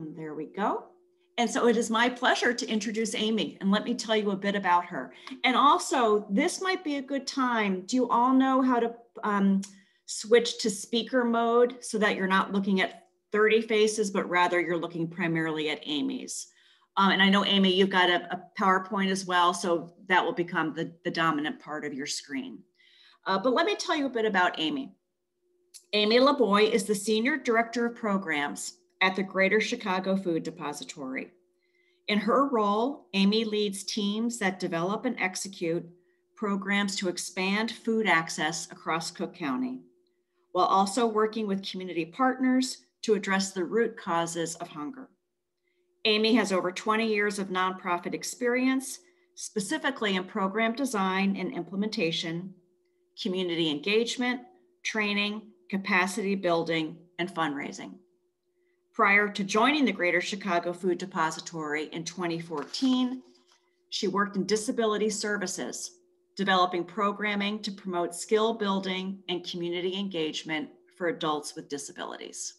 There we go. And so it is my pleasure to introduce Amy and let me tell you a bit about her. And also, this might be a good time. Do you all know how to um, switch to speaker mode so that you're not looking at 30 faces, but rather you're looking primarily at Amy's? Um, and I know, Amy, you've got a, a, PowerPoint as well, so that will become the, the dominant part of your screen. Uh, but let me tell you a bit about Amy. Amy LaBoy is the Senior Director of Programs at the Greater Chicago Food Depository. In her role, Amy leads teams that develop and execute programs to expand food access across Cook County, while also working with community partners to address the root causes of hunger. Amy has over 20 years of nonprofit experience, specifically in program design and implementation, community engagement, training, capacity building, and fundraising. Prior to joining the Greater Chicago Food Depository in 2014, she worked in disability services, developing programming to promote skill building and community engagement for adults with disabilities.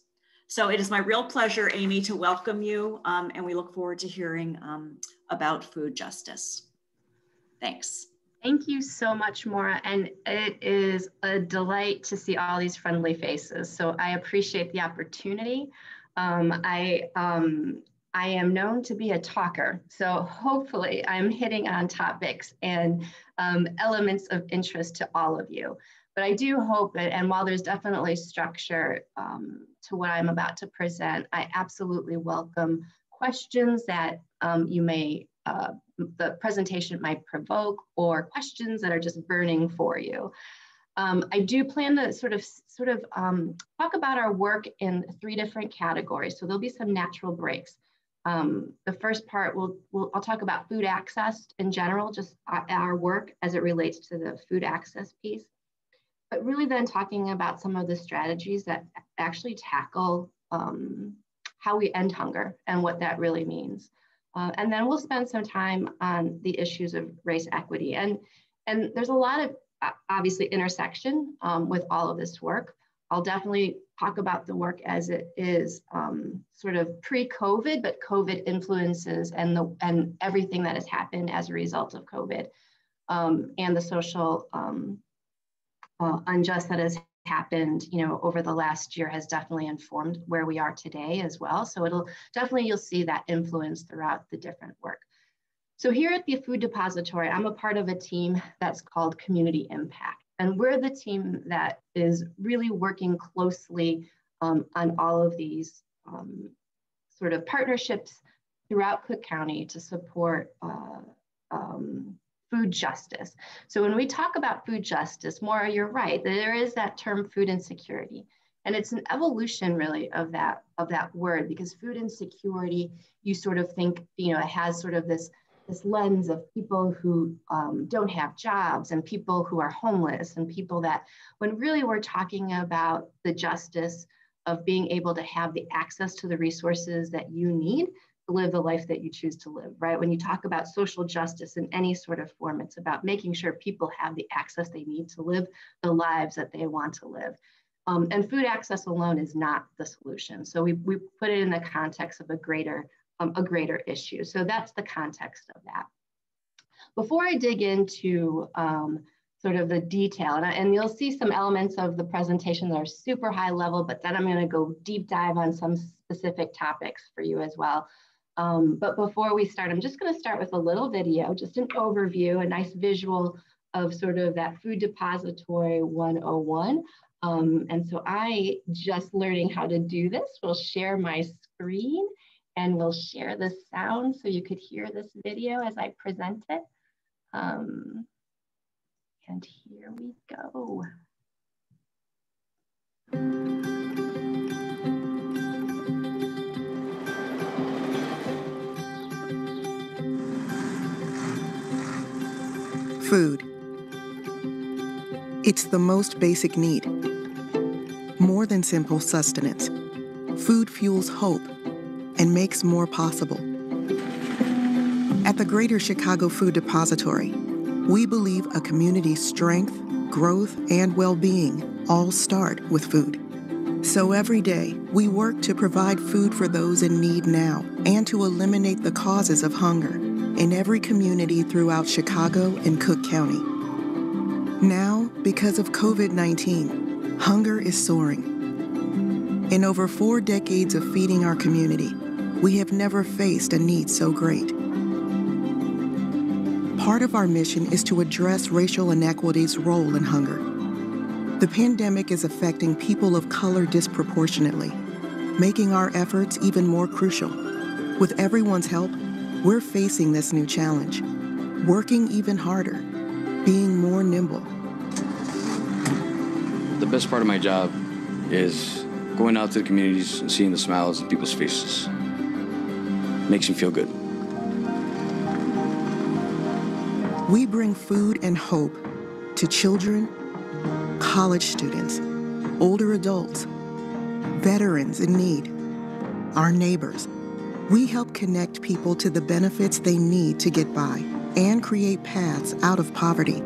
So it is my real pleasure, Amy, to welcome you, um, and we look forward to hearing um, about food justice. Thanks. Thank you so much, Maura. And it is a delight to see all these friendly faces. So I appreciate the opportunity. Um, I, um, I am known to be a talker. So hopefully I'm hitting on topics and um, elements of interest to all of you. But I do hope that, and while there's definitely structure um, to what I'm about to present, I absolutely welcome questions that um, you may uh, the presentation might provoke or questions that are just burning for you. Um, I do plan to sort of sort of um, talk about our work in three different categories. So there'll be some natural breaks. Um, the first part, we'll, we'll, I'll talk about food access in general, just our work as it relates to the food access piece. But really then talking about some of the strategies that actually tackle um, how we end hunger and what that really means. Uh, and then we'll spend some time on the issues of race equity. And, and there's a lot of obviously intersection um, with all of this work. I'll definitely talk about the work as it is um, sort of pre-COVID, but COVID influences and, the, and everything that has happened as a result of COVID um, and the social um, uh, unjust that has happened you know over the last year has definitely informed where we are today as well so it'll definitely you'll see that influence throughout the different work so here at the food depository i'm a part of a team that's called community impact and we're the team that is really working closely um, on all of these um, sort of partnerships throughout cook county to support uh, um, food justice. So when we talk about food justice, Maura, you're right, there is that term food insecurity. And it's an evolution really of that of that word because food insecurity, you sort of think, you know, it has sort of this this lens of people who um, don't have jobs and people who are homeless and people that when really we're talking about the justice of being able to have the access to the resources that you need to live the life that you choose to live, right? When you talk about social justice in any sort of form, it's about making sure people have the access they need to live the lives that they want to live. Um, and food access alone is not the solution. So we, we put it in the context of a greater, um, a greater issue. So that's the context of that. Before I dig into um, sort of the detail, and, I, and you'll see some elements of the presentation that are super high level, but then I'm gonna go deep dive on some specific topics for you as well. Um, but before we start, I'm just going to start with a little video, just an overview, a nice visual of sort of that food depository 101. Um, and so I just learning how to do this will share my screen and we'll share the sound so you could hear this video as I present it. Um, and here we go. Food. It's the most basic need. More than simple sustenance, food fuels hope and makes more possible. At the Greater Chicago Food Depository, we believe a community's strength, growth, and well being all start with food. So every day, we work to provide food for those in need now and to eliminate the causes of hunger in every community throughout Chicago and Cook County. Now, because of COVID 19, hunger is soaring. In over four decades of feeding our community, we have never faced a need so great. Part of our mission is to address racial inequity's role in hunger the pandemic is affecting people of color disproportionately, making our efforts even more crucial. With everyone's help, we're facing this new challenge, working even harder, being more nimble. The best part of my job is going out to the communities and seeing the smiles on people's faces. Makes me feel good. We bring food and hope to children college students, older adults, veterans in need, our neighbors. We help connect people to the benefits they need to get by and create paths out of poverty.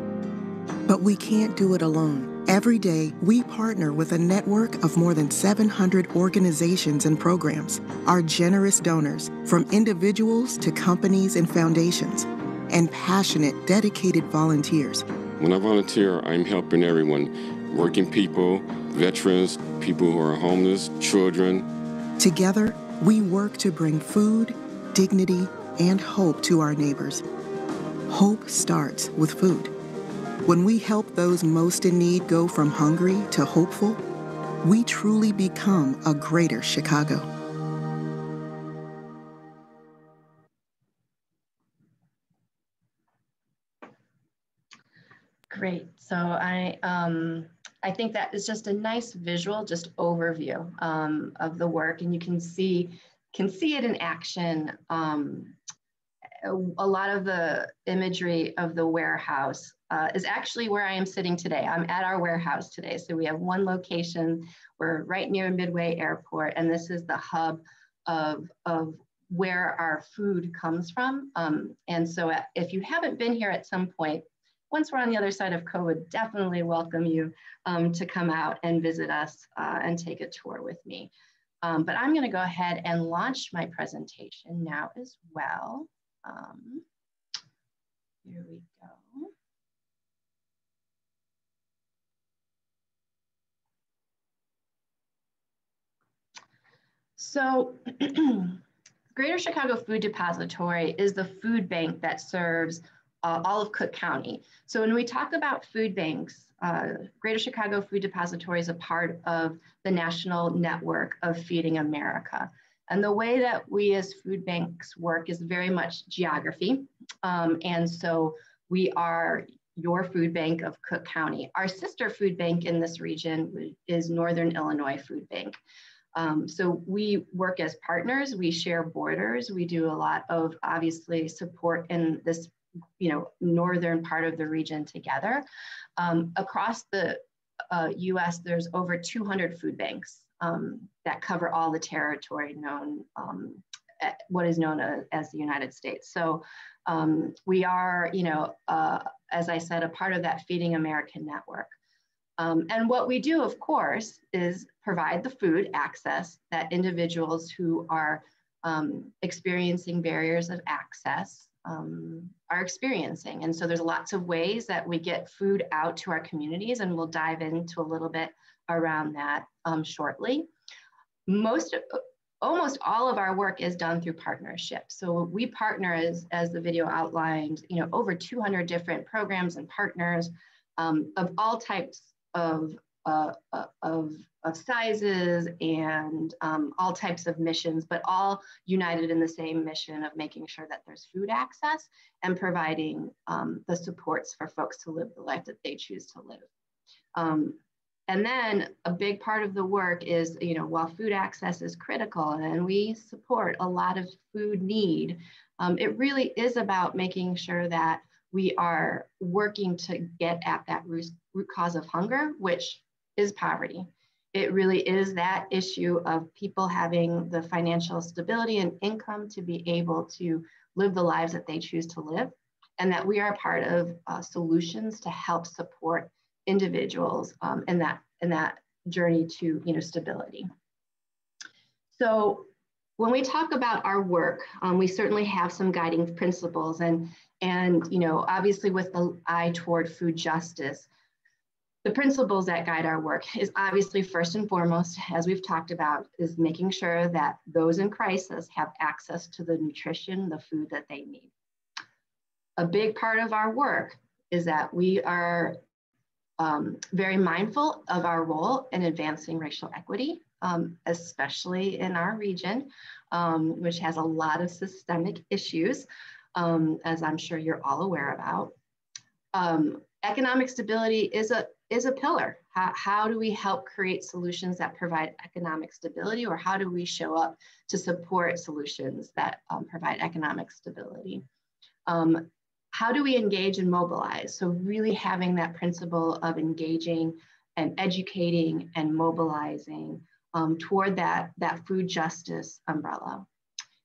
But we can't do it alone. Every day, we partner with a network of more than 700 organizations and programs, our generous donors, from individuals to companies and foundations, and passionate, dedicated volunteers. When I volunteer, I'm helping everyone working people, veterans, people who are homeless, children. Together, we work to bring food, dignity, and hope to our neighbors. Hope starts with food. When we help those most in need go from hungry to hopeful, we truly become a greater Chicago. Great. So I um, I think that is just a nice visual, just overview um, of the work, and you can see can see it in action. Um, a, a, lot of the imagery of the warehouse uh, is actually where I am sitting today. I'm at our warehouse today. So we have one location. We're right near Midway Airport, and this is the hub of, of where our food comes from. Um, and so if you haven't been here at some point, once we're on the other side of COVID, definitely welcome you um, to come out and visit us uh, and take a tour with me. Um, but I'm gonna go ahead and launch my presentation now as well. Um, here we go. So Greater Chicago Food Depository is the food bank that serves uh, all of Cook County. So when we talk about food banks, uh, Greater Chicago Food Depository is a part of the national network of Feeding America. And the way that we as food banks work is very much geography. Um, and so we are your food bank of Cook County. Our sister food bank in this region is Northern Illinois Food Bank. Um, so we work as partners, we share borders, we do a lot of obviously support in this you know, northern part of the region together. Um, across the uh, US, there's over 200 food banks um, that cover all the territory known, um, what is known as, as, the United States. So um, we are, you know, uh, as I said, a part of that Feeding American network. Um, and what we do, of course, is provide the food access that individuals who are um, experiencing barriers of access um, are experiencing. And so there's lots of ways that we get food out to our communities, and we'll dive into a little bit around that um, shortly. Most, almost all of our work is done through partnerships. So we partner, as, as the video outlined, you know, over 200 different programs and partners um, of all types of, uh, uh of of sizes and um, all types of missions, but all united in the same mission of making sure that there's food access and providing um, the supports for folks to live the life that they choose to live. Um, and then a big part of the work is, you know, while food access is critical and we support a lot of food need, um, it really is about making sure that we are working to get at that root, cause of hunger, which is poverty it really is that issue of people having the financial stability and income to be able to live the lives that they choose to live, and that we are part of uh, solutions to help support individuals um, in that in that journey to you know, stability. So when we talk about our work, um, we certainly have some guiding principles and, and you know, obviously with the eye toward food justice, the principles that guide our work is obviously first and foremost, as we've talked about, is making sure that those in crisis have access to the nutrition, the food that they need. A big part of our work is that we are um, very mindful of our role in advancing racial equity, um, especially in our region, um, which has a lot of systemic issues, um, as I'm sure you're all aware about. Um, economic stability is a is a pillar. How, how do we help create solutions that provide economic stability, or how do we show up to support solutions that um, provide economic stability? Um, how do we engage and mobilize? So, really having that principle of engaging and educating and mobilizing um, toward that, that food justice umbrella.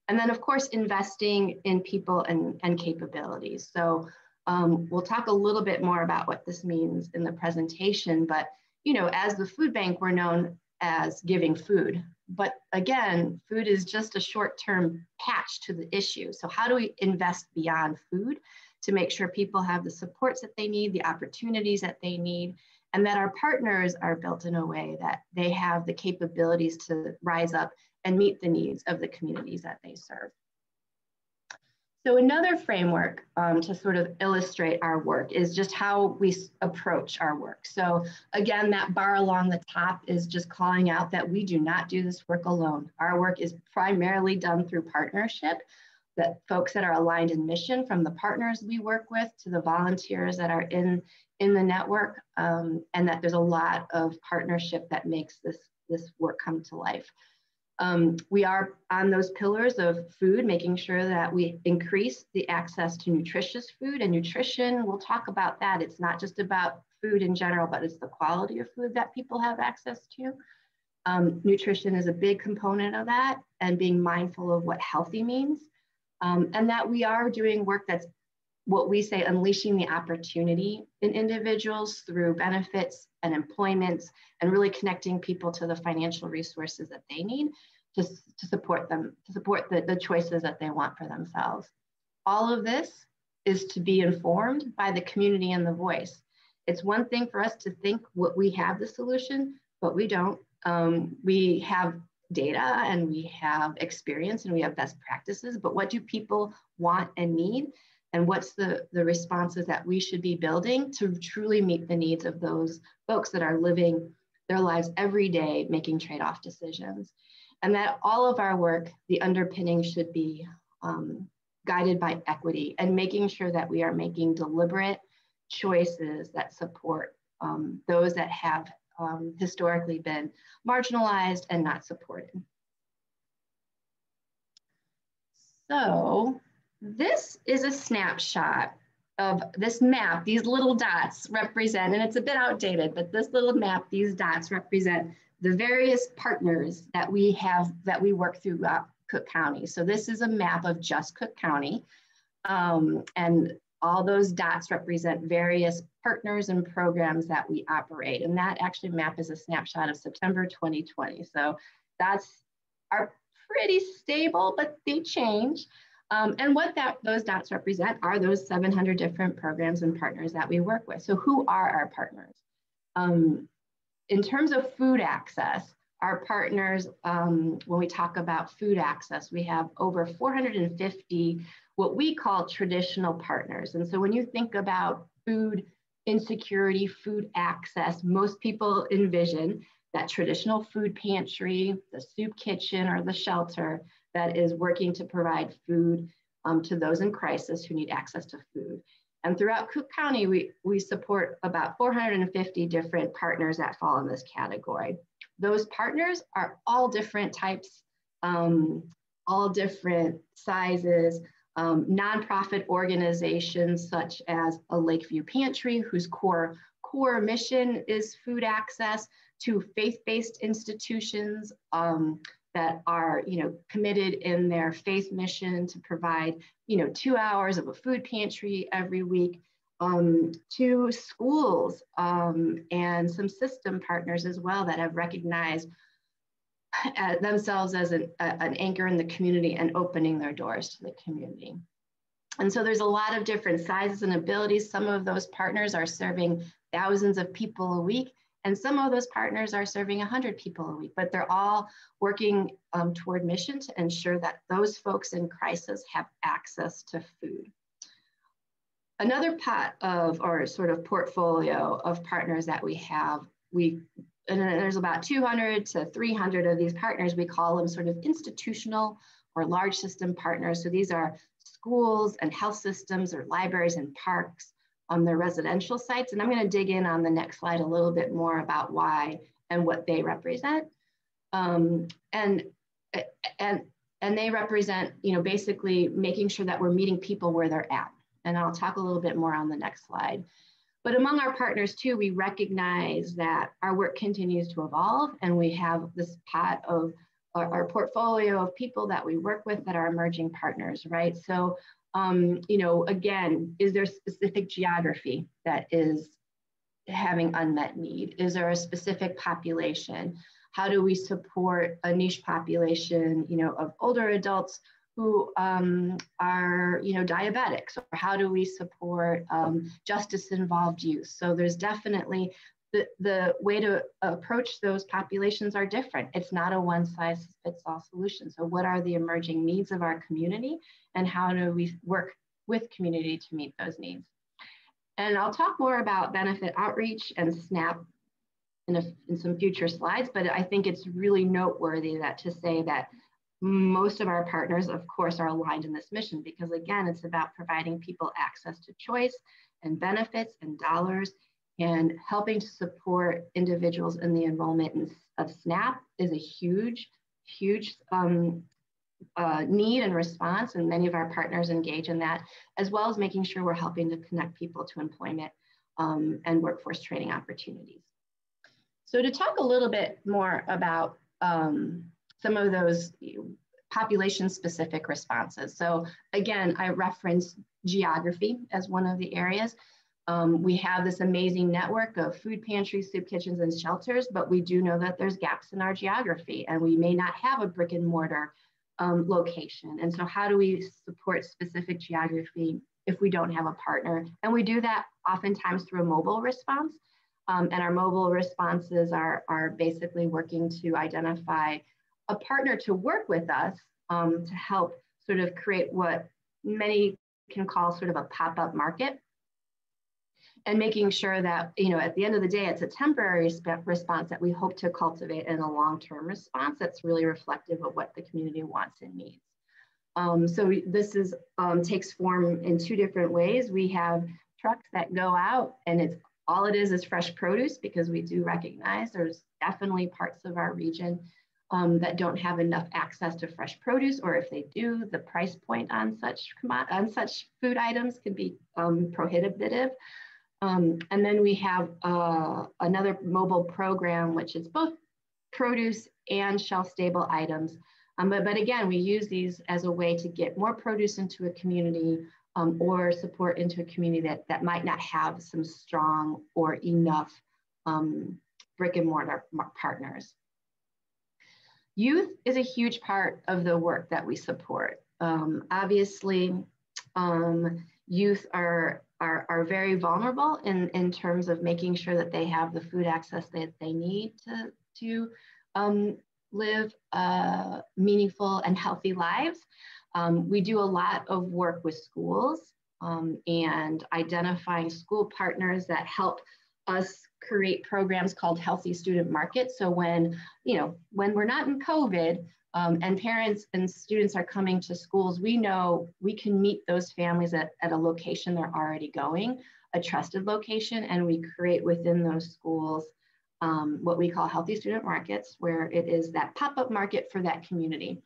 And then, of course, investing in people and, and capabilities. So, um, we'll talk a little bit more about what this means in the presentation, but you know, as the food bank, we're known as giving food. But again, food is just a short-term patch to the issue. So how do we invest beyond food to make sure people have the supports that they need, the opportunities that they need, and that our partners are built in a way that they have the capabilities to rise up and meet the needs of the communities that they serve. So another framework um, to sort of illustrate our work is just how we approach our work. So again, that bar along the top is just calling out that we do not do this work alone. Our work is primarily done through partnership, that folks that are aligned in mission from the partners we work with to the volunteers that are in, in the network, um, and that there's a lot of partnership that makes this, this work come to life. Um, we are on those pillars of food, making sure that we increase the access to nutritious food and nutrition. We'll talk about that. It's not just about food in general, but it's the quality of food that people have access to. Um, nutrition is a big component of that and being mindful of what healthy means. Um, and that we are doing work that's what we say unleashing the opportunity in individuals through benefits and employment and really connecting people to the financial resources that they need to, to support them, to support the, the choices that they want for themselves. All of this is to be informed by the community and the voice. It's one thing for us to think what we have the solution, but we don't. Um, we have data and we have experience and we have best practices, but what do people want and need? And what's the, the responses that we should be building to truly meet the needs of those folks that are living their lives every day making trade off decisions? and that all of our work, the underpinning should be um, guided by equity and making sure that we are making deliberate choices that support um, those that have um, historically been marginalized and not supported. So this is a snapshot of this map. These little dots represent, and it's a bit outdated, but this little map, these dots represent the various partners that we have that we work throughout Cook County. So this is a map of just Cook County. Um, and all those dots represent various partners and programs that we operate. And that actually map is a snapshot of September 2020. So that's are pretty stable, but they change. Um, and what that those dots represent are those 700 different programs and partners that we work with. So who are our partners? Um, in terms of food access, our partners, um, when we talk about food access, we have over 450 what we call traditional partners. And so when you think about food insecurity, food access, most people envision that traditional food pantry, the soup kitchen, or the shelter that is working to provide food um, to those in crisis who need access to food. And throughout Cook County, we, we support about 450 different partners that fall in this category. Those partners are all different types, um, all different sizes, um, nonprofit organizations such as a Lakeview Pantry, whose core, core mission is food access, to faith-based institutions um, that are you know committed in their faith mission to provide you know two hours of a food pantry every week um, to schools um, and some system partners as well that have recognized uh, themselves as an, an anchor in the community and opening their doors to the community. And so there's a lot of different sizes and abilities. Some of those partners are serving thousands of people a week, and some of those partners are serving 100 people a week, but they're all working um, toward mission to ensure that those folks in crisis have access to food. Another pot of, or sort of portfolio of partners that we have, we, and there's about 200 to 300 of these partners, we call them sort of institutional or large system partners. So these are schools and health systems or libraries and parks on their residential sites. And I'm going to dig in on the next slide a little bit more about why and what they represent. Um, and, and, and they represent, you know, basically making sure that we're meeting people where they're at. And I'll talk a little bit more on the next slide. But among our partners too, we recognize that our work continues to evolve and we have this pot of our, our portfolio of people that we work with that are emerging partners, right? So um, you know, again, is there specific geography that is having unmet need? Is there a specific population? How do we support a niche population, you know, of older adults who um, are, you know, diabetics? Or how do we support um, justice-involved youth? So there's definitely the, the way to approach those populations are different. It's not a one size fits all solution. So what are the emerging needs of our community and how do we work with community to meet those needs? And I'll talk more about benefit outreach and SNAP in, a, in some future slides, but I think it's really noteworthy that to say that most of our partners, of course, are aligned in this mission because again, it's about providing people access to choice and benefits and dollars and helping to support individuals in the enrollment of SNAP is a huge, huge um, uh, need and response, and many of our partners engage in that, as well as making sure we're helping to connect people to employment um, and workforce training opportunities. So to talk a little bit more about um, some of those population-specific responses. So again, I referenced geography as one of the areas. Um, we have this amazing network of food pantries, soup kitchens, and shelters, but we do know that there's gaps in our geography and we may not have a brick and mortar um, location. And so how do we support specific geography if we don't have a partner? And we do that oftentimes through a mobile response. Um, and our mobile responses are, are basically working to identify a partner to work with us um, to help sort of create what many can call sort of a pop-up market and making sure that you know at the end of the day it's a temporary response that we hope to cultivate in a long-term response that's really reflective of what the community wants and needs um, so this is um, takes form in two different ways we have trucks that go out and it's all it is is fresh produce because we do recognize there's definitely parts of our region um, that don't have enough access to fresh produce, or if they do, the price point on such on such food items can be um, prohibitive. Um, and then we have uh, another mobile program, which is both produce and shelf stable items. Um, but, but again, we use these as a way to get more produce into a community um, or support into a community that, that might not have some strong or enough um, brick and mortar partners. Youth is a huge part of the work that we support. Um, obviously, um, youth are are, are very vulnerable in, in terms of making sure that they have the food access that they need to, to um, live uh, meaningful and healthy lives. Um, we do a lot of work with schools um, and identifying school partners that help us create programs called healthy student markets. So when, you know, when we're not in COVID, um, and parents and students are coming to schools, we know we can meet those families at, at a location they're already going, a trusted location, and we create within those schools um, what we call healthy student markets, where it is that pop-up market for that community.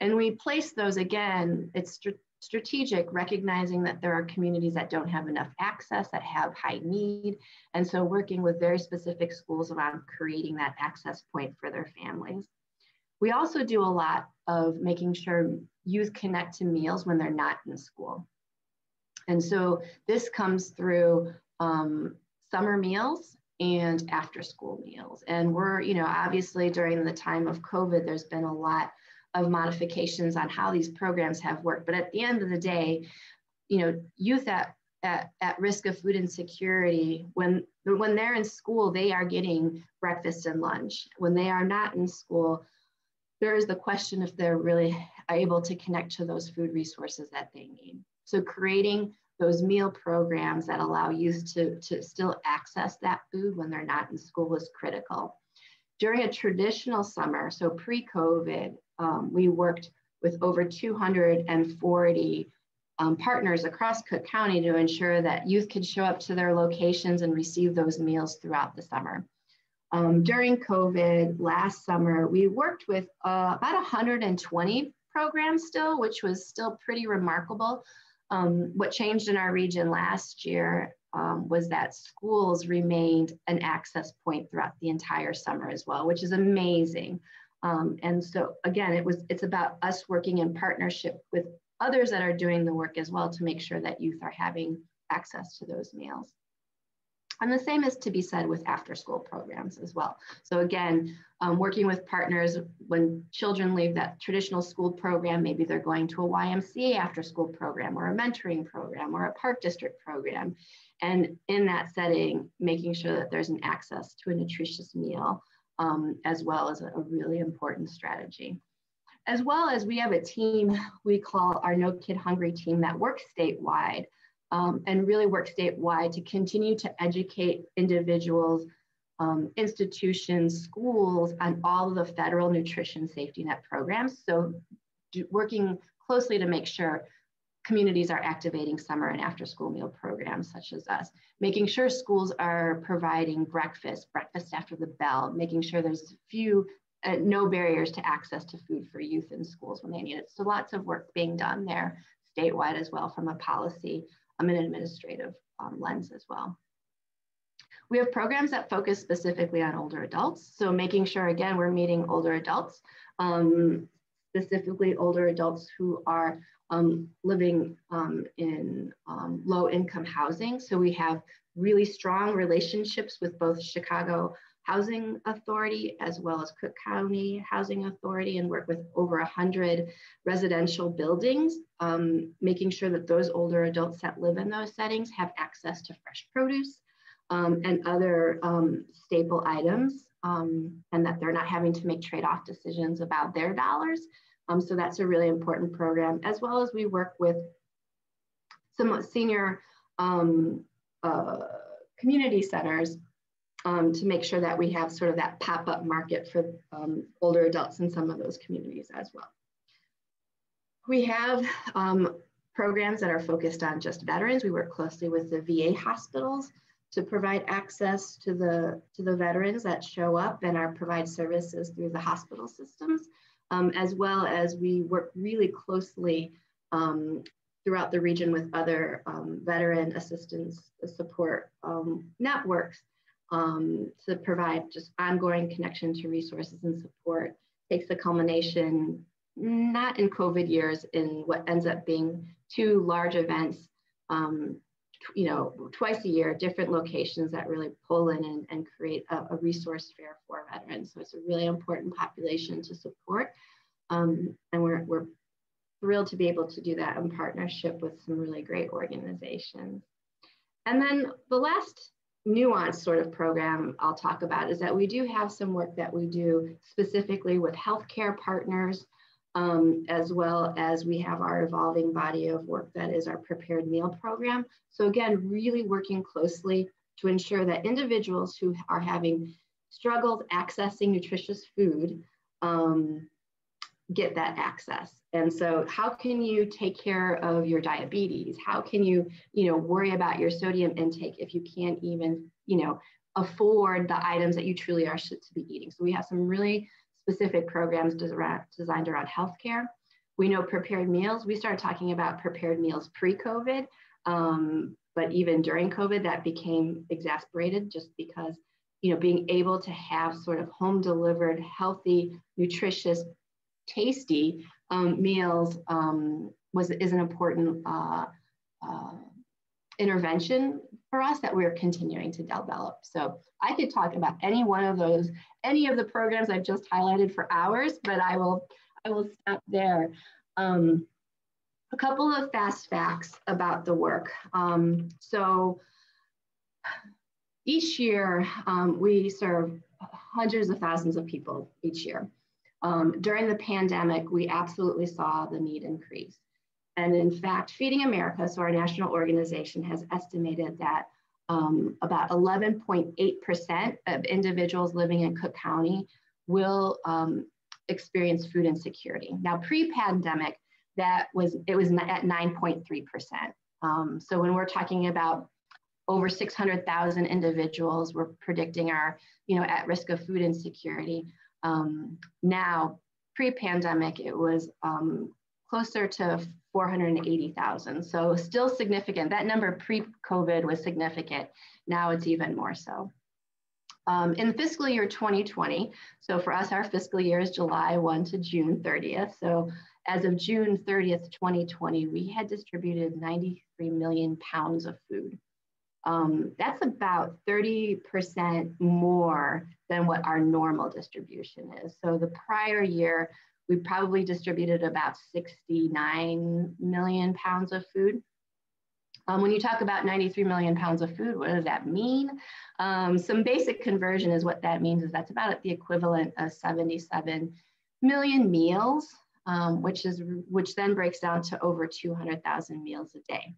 And we place those again, it's st strategic, recognizing that there are communities that don't have enough access, that have high need. And so working with very specific schools around creating that access point for their families. We also do a lot of making sure youth connect to meals when they're not in school. And so this comes through um, summer meals and after school meals. And we're, you know, obviously during the time of COVID, there's been a lot of modifications on how these programs have worked. But at the end of the day, you know, youth at, at, at risk of food insecurity, when, when they're in school, they are getting breakfast and lunch. When they are not in school, there is the question if they're really able to connect to those food resources that they need. So creating those meal programs that allow youth to, to still access that food when they're not in school is critical. During a traditional summer, so pre-COVID, um, we worked with over 240 um, partners across Cook County to ensure that youth could show up to their locations and receive those meals throughout the summer. Um, during COVID last summer, we worked with uh, about 120 programs still, which was still pretty remarkable. Um, what changed in our region last year um, was that schools remained an access point throughout the entire summer as well, which is amazing. Um, and so again, it was it's about us working in partnership with others that are doing the work as well to make sure that youth are having access to those meals. And the same is to be said with after school programs as well. So again, um, working with partners when children leave that traditional school program, maybe they're going to a YMCA after school program or a mentoring program or a park district program. And in that setting, making sure that there's an access to a nutritious meal um, as well as a, a really important strategy as well as we have a team we call our No Kid Hungry team that works statewide um, and really work statewide to continue to educate individuals, um, institutions, schools on all of the federal nutrition safety net programs. So do, working closely to make sure communities are activating summer and after school meal programs such as us, making sure schools are providing breakfast, breakfast after the bell, making sure there's few, uh, no barriers to access to food for youth in schools when they need it. So lots of work being done there statewide as well from a policy um, an administrative um, lens as well. We have programs that focus specifically on older adults. So making sure, again, we're meeting older adults, um, specifically older adults who are um, living um, in um, low income housing. So we have really strong relationships with both Chicago Housing Authority as well as Cook County Housing Authority and work with over 100 residential buildings, um, making sure that those older adults that live in those settings have access to fresh produce um, and other um, staple items um, and that they're not having to make trade-off decisions about their dollars. Um, so that's a really important program, as well as we work with some senior um, uh, community centers um, to make sure that we have sort of that pop-up market for um, older adults in some of those communities as well. We have um, programs that are focused on just veterans. We work closely with the VA hospitals to provide access to the, to the veterans that show up and are provide services through the hospital systems, um, as well as we work really closely um, throughout the region with other um, veteran assistance support networks um, to provide just ongoing connection to resources and support takes a culmination, not in COVID years, in what ends up being two large events, um, you know, twice a year, different locations that really pull in and, and create a, a, resource fair for veterans. So it's a really important population to support. Um, and we're, we're thrilled to be able to do that in partnership with some really great organizations. And then the last nuanced sort of program I'll talk about is that we do have some work that we do specifically with healthcare partners, um, as well as we have our evolving body of work that is our prepared meal program. So again, really working closely to ensure that individuals who are having struggled accessing nutritious food um, get that access. And so how can you take care of your diabetes? How can you, you know, worry about your sodium intake if you can't even, you know, afford the items that you truly are to be eating? So we have some really specific programs designed around healthcare. We know prepared meals. We started talking about prepared meals pre-COVID, um, but even during COVID, that became exasperated just because you know being able to have sort of home delivered, healthy, nutritious tasty um, meals um, was is an important uh, uh, intervention for us that we're continuing to develop. So I could talk about any one of those, any of the programs I've just highlighted for hours, but I will, I will stop there. Um, a couple of fast facts about the work. Um, so each year um, we serve hundreds of thousands of people each year. Um, during the pandemic, we absolutely saw the need increase. And in fact, Feeding America, so our national organization, has estimated that um, about 11.8% of individuals living in Cook County will um, experience food insecurity. Now, pre-pandemic, that was it was at 9.3%. Um, so when we're talking about over 600,000 individuals, we're predicting are you know at risk of food insecurity. Um, now, pre-pandemic, it was um, closer to 480,000. So still significant. That number pre-COVID was significant. Now it's even more so. Um, in fiscal year 2020, so for us, our fiscal year is July 1 to June 30th. So as of June 30th, 2020, we had distributed 93 million pounds of food. Um, that's about 30% more than what our normal distribution is. So the prior year, we probably distributed about 69 million pounds of food. Um, when you talk about 93 million pounds of food, what does that mean? Um, some basic conversion is what that means is that's about the equivalent of 77 million meals um, which is which then breaks down to over 200,000 meals a day.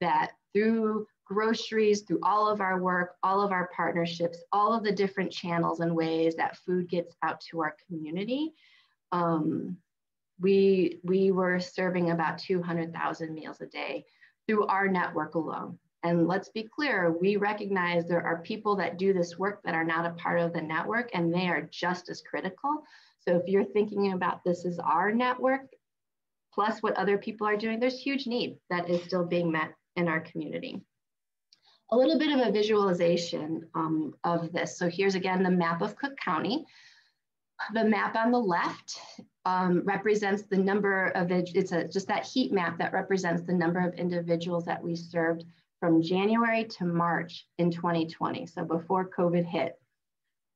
That through groceries, through all of our work, all of our partnerships, all of the different channels and ways that food gets out to our community, um, we we were serving about 200,000 meals a day through our network alone. And let's be clear, we recognize there are people that do this work that are not a part of the network, and they are just as critical. So if you're thinking about this as our network, plus what other people are doing, there's huge need that is still being met in our community. A little bit of a visualization um, of this. So here's again the map of Cook County. The map on the left um, represents the number of, it's a, just that heat map that represents the number of individuals that we served from January to March in 2020, so before COVID hit.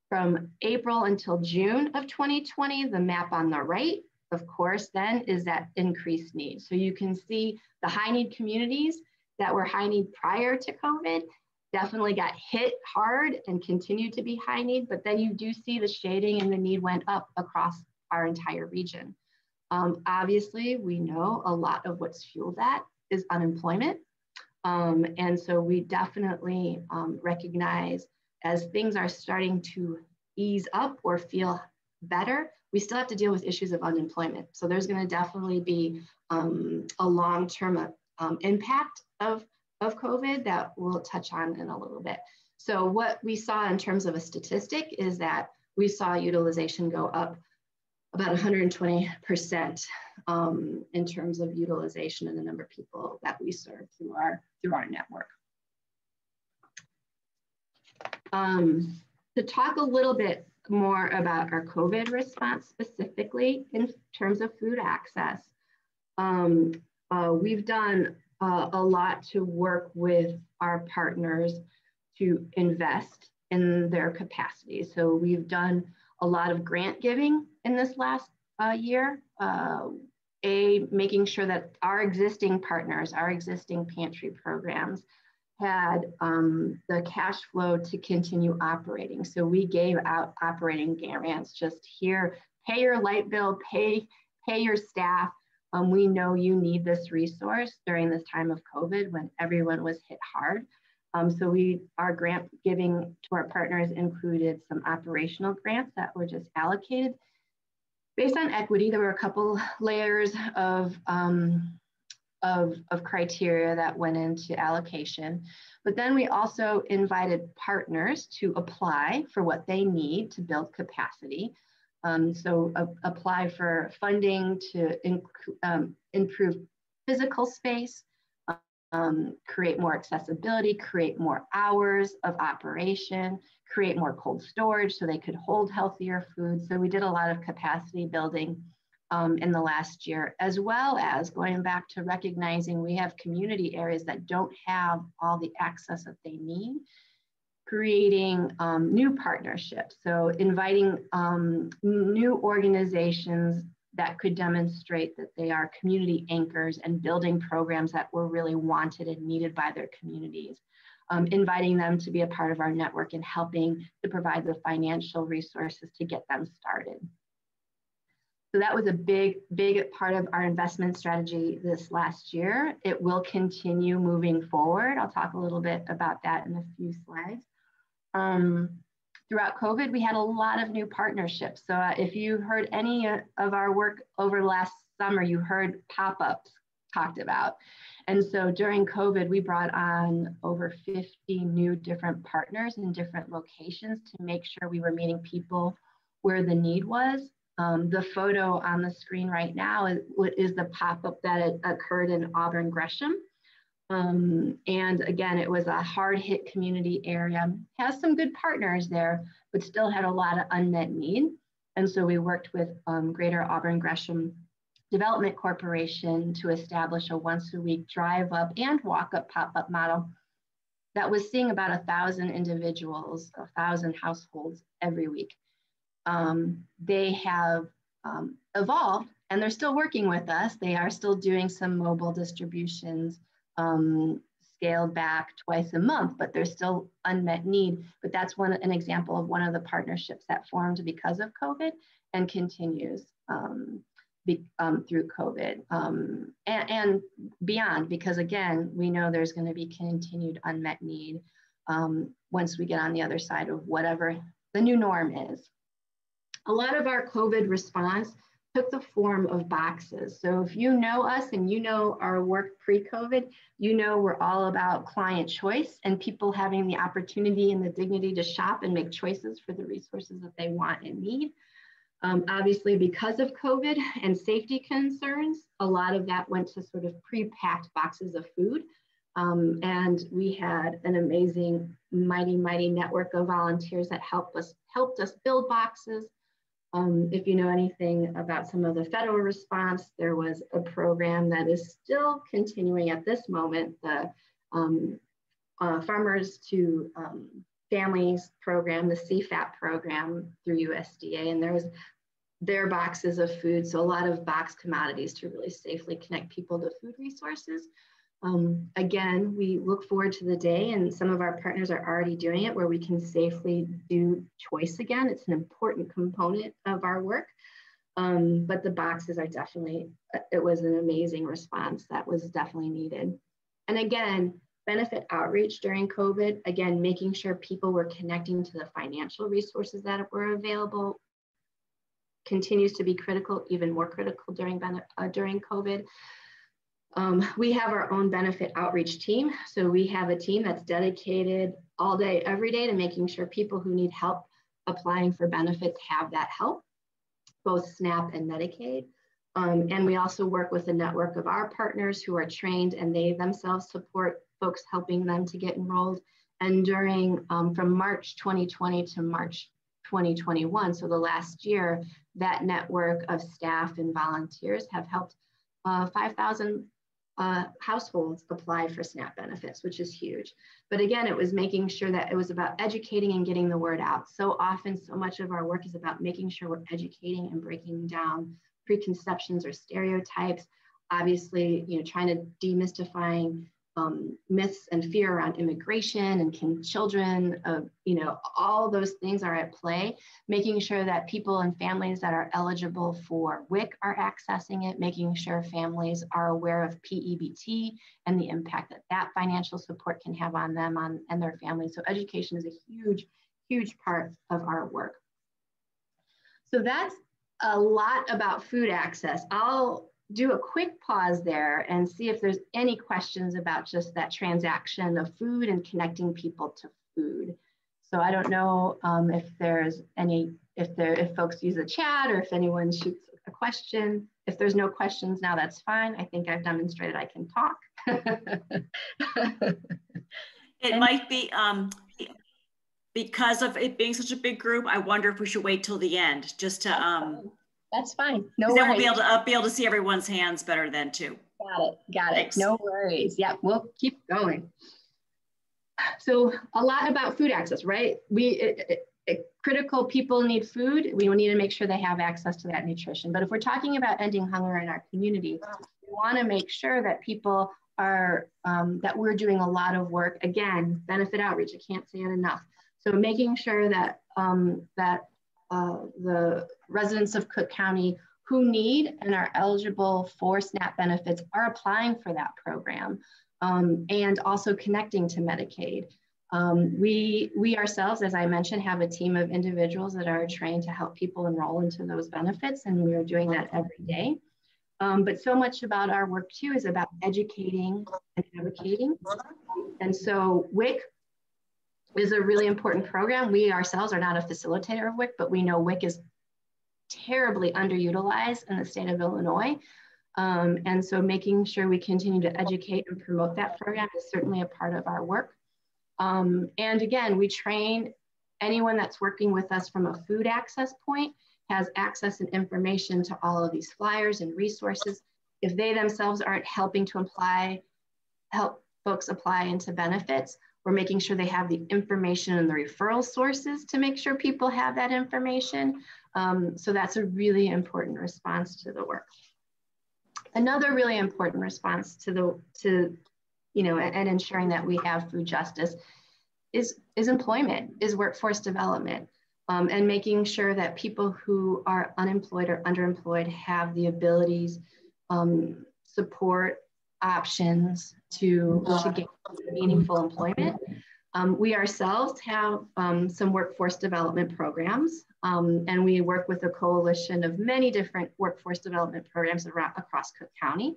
From April until June of 2020, the map on the right, of course, then is that increased need. So you can see the high need communities that were high need prior to COVID definitely got hit hard and continued to be high need, but then you do see the shading and the need went up across our entire region. Um, obviously, we know a lot of what's fueled that is unemployment. Um, and so we definitely um, recognize as things are starting to ease up or feel better, we still have to deal with issues of unemployment. So there's going to definitely be um, a long-term um, impact of, of COVID that we'll touch on in a little bit. So what we saw in terms of a statistic is that we saw utilization go up about 120% um, in terms of utilization and the number of people that we serve through our, through our network. Um, to talk a little bit more about our COVID response specifically in terms of food access, um, uh, we've done uh, a lot to work with our partners to invest in their capacity. So we've done a lot of grant giving in this last uh, year. Uh, a making sure that our existing partners, our existing pantry programs, had um, the cash flow to continue operating. So we gave out operating grants just here, pay your light bill, pay, pay your staff. Um, we know you need this resource during this time of COVID when everyone was hit hard. Um, so we, our grant giving to our partners included some operational grants that were just allocated. Based on equity, there were a couple layers of um, of, of criteria that went into allocation. But then we also invited partners to apply for what they need to build capacity. Um, so apply for funding to um, improve physical space, um, create more accessibility, create more hours of operation, create more cold storage so they could hold healthier food. So we did a lot of capacity building um, in the last year, as well as going back to recognizing we have community areas that don't have all the access that they need, creating um, new partnerships. So inviting um, new organizations that could demonstrate that they are community anchors and building programs that were really wanted and needed by their communities. Um, inviting them to be a part of our network and helping to provide the financial resources to get them started. So that was a big, big part of our investment strategy this last year. It will continue moving forward. I'll talk a little bit about that in a few slides. Um, throughout COVID, we had a lot of new partnerships. So uh, if you heard any of our work over last summer, you heard pop-ups talked about. And so during COVID, we brought on over 50 new different partners in different locations to make sure we were meeting people where the need was um, the photo on the screen right now is, is the pop-up that occurred in Auburn Gresham. Um, and again, it was a hard hit community area, has some good partners there, but still had a lot of unmet need. And so we worked with um, Greater Auburn Gresham Development Corporation to establish a once a week drive up and walk up pop up model that was seeing about a thousand individuals, a thousand households every week um, they have um, evolved and they're still working with us. They are still doing some mobile distributions um, scaled back twice a month, but there's still unmet need. But that's one an example of one of the partnerships that formed because of COVID and continues um, be, um, through COVID um, and, and, beyond, because again, we know there's going to be continued unmet need um, once we get on the other side of whatever the new norm is a lot of our COVID response took the form of boxes. So if you know us and you know our work pre-COVID, you know we're all about client choice and people having the opportunity and the dignity to shop and make choices for the resources that they want and need. Um, obviously, because of COVID and safety concerns, a lot of that went to sort of pre-packed boxes of food. Um, and we had an amazing, mighty, mighty network of volunteers that helped us helped us build boxes, um, if you know anything about some of the federal response, there was a program that is still continuing at this moment, the um, uh, Farmers to um, Families program, the CFAP program through USDA, and there was their boxes of food, so a lot of box commodities to really safely connect people to food resources. Um, again, we look forward to the day, and some of our partners are already doing it where we can safely do choice again. It's an important component of our work. Um, but the boxes are definitely, it was an amazing response that was definitely needed. And again, benefit outreach during COVID, again, making sure people were connecting to the financial resources that were available continues to be critical, even more critical during, uh, during COVID. Um, we have our own benefit outreach team. So we have a team that's dedicated all day, every day to making sure people who need help applying for benefits have that help, both SNAP and Medicaid. Um, and we also work with a network of our partners who are trained and they themselves support folks helping them to get enrolled. And during um, from March 2020 to March 2021, so the last year, that network of staff and volunteers have helped uh, 5,000 uh, households apply for SNAP benefits, which is huge. But again, it was making sure that it was about educating and getting the word out. So often, so much of our work is about making sure we're educating and breaking down preconceptions or stereotypes. Obviously, you know, trying to demystifying um, myths and fear around immigration and can children, uh, you know, all those things are at play, making sure that people and families that are eligible for WIC are accessing it, making sure families are aware of PEBT and the impact that that financial support can have on them on, and their families. So education is a huge, huge part of our work. So that's a lot about food access. I'll do a quick pause there and see if there's any questions about just that transaction of food and connecting people to food. So I don't know um, if there's any, if there, if folks use a chat or if anyone shoots a question. If there's no questions now, that's fine. I think I've demonstrated I can talk. it and, might be, um, because of it being such a big group, I wonder if we should wait till the end just to um, That's fine. No Then we'll be able to, I'll be able to see everyone's hands better then too. Got it. Got it. No worries. Yep, we'll keep going. So a lot about food access, right? We it, it- it- critical people need food. We need to make sure they have access to that nutrition. But if we're talking about ending hunger in our community, we want to make sure that people are um, that we're doing a lot of work. Again, benefit outreach. I can't say it enough. So making sure that um, that uh, the residents of Cook County who need and are eligible for SNAP benefits are applying for that program um, and also connecting to Medicaid. Um, we, we ourselves, as I mentioned, have a team of individuals that are trained to help people enroll into those benefits, and we are doing that every day. Um, but so much about our work too is about educating and advocating. And so WIC is a really important program. We ourselves are not a facilitator of WIC, but we know WIC is terribly underutilized in the state of Illinois. Um, and so making sure we continue to educate and promote that program is certainly a part of our work. Um, and again, we train anyone that's working with us from a food access point has access and information to all of these flyers and resources. If they themselves aren't helping to apply, help folks apply into benefits, we're making sure they have the information and the referral sources to make sure people have that information. Um, so that's a really important response to the work. Another really important response to the to you know and ensuring that we have food justice is is employment, is workforce development, um, and making sure that people who are unemployed or underemployed have the abilities, um, support, options to to get meaningful employment. Um, we ourselves have um, some workforce development programs, um, and we work with a coalition of many different workforce development programs around, across Cook County.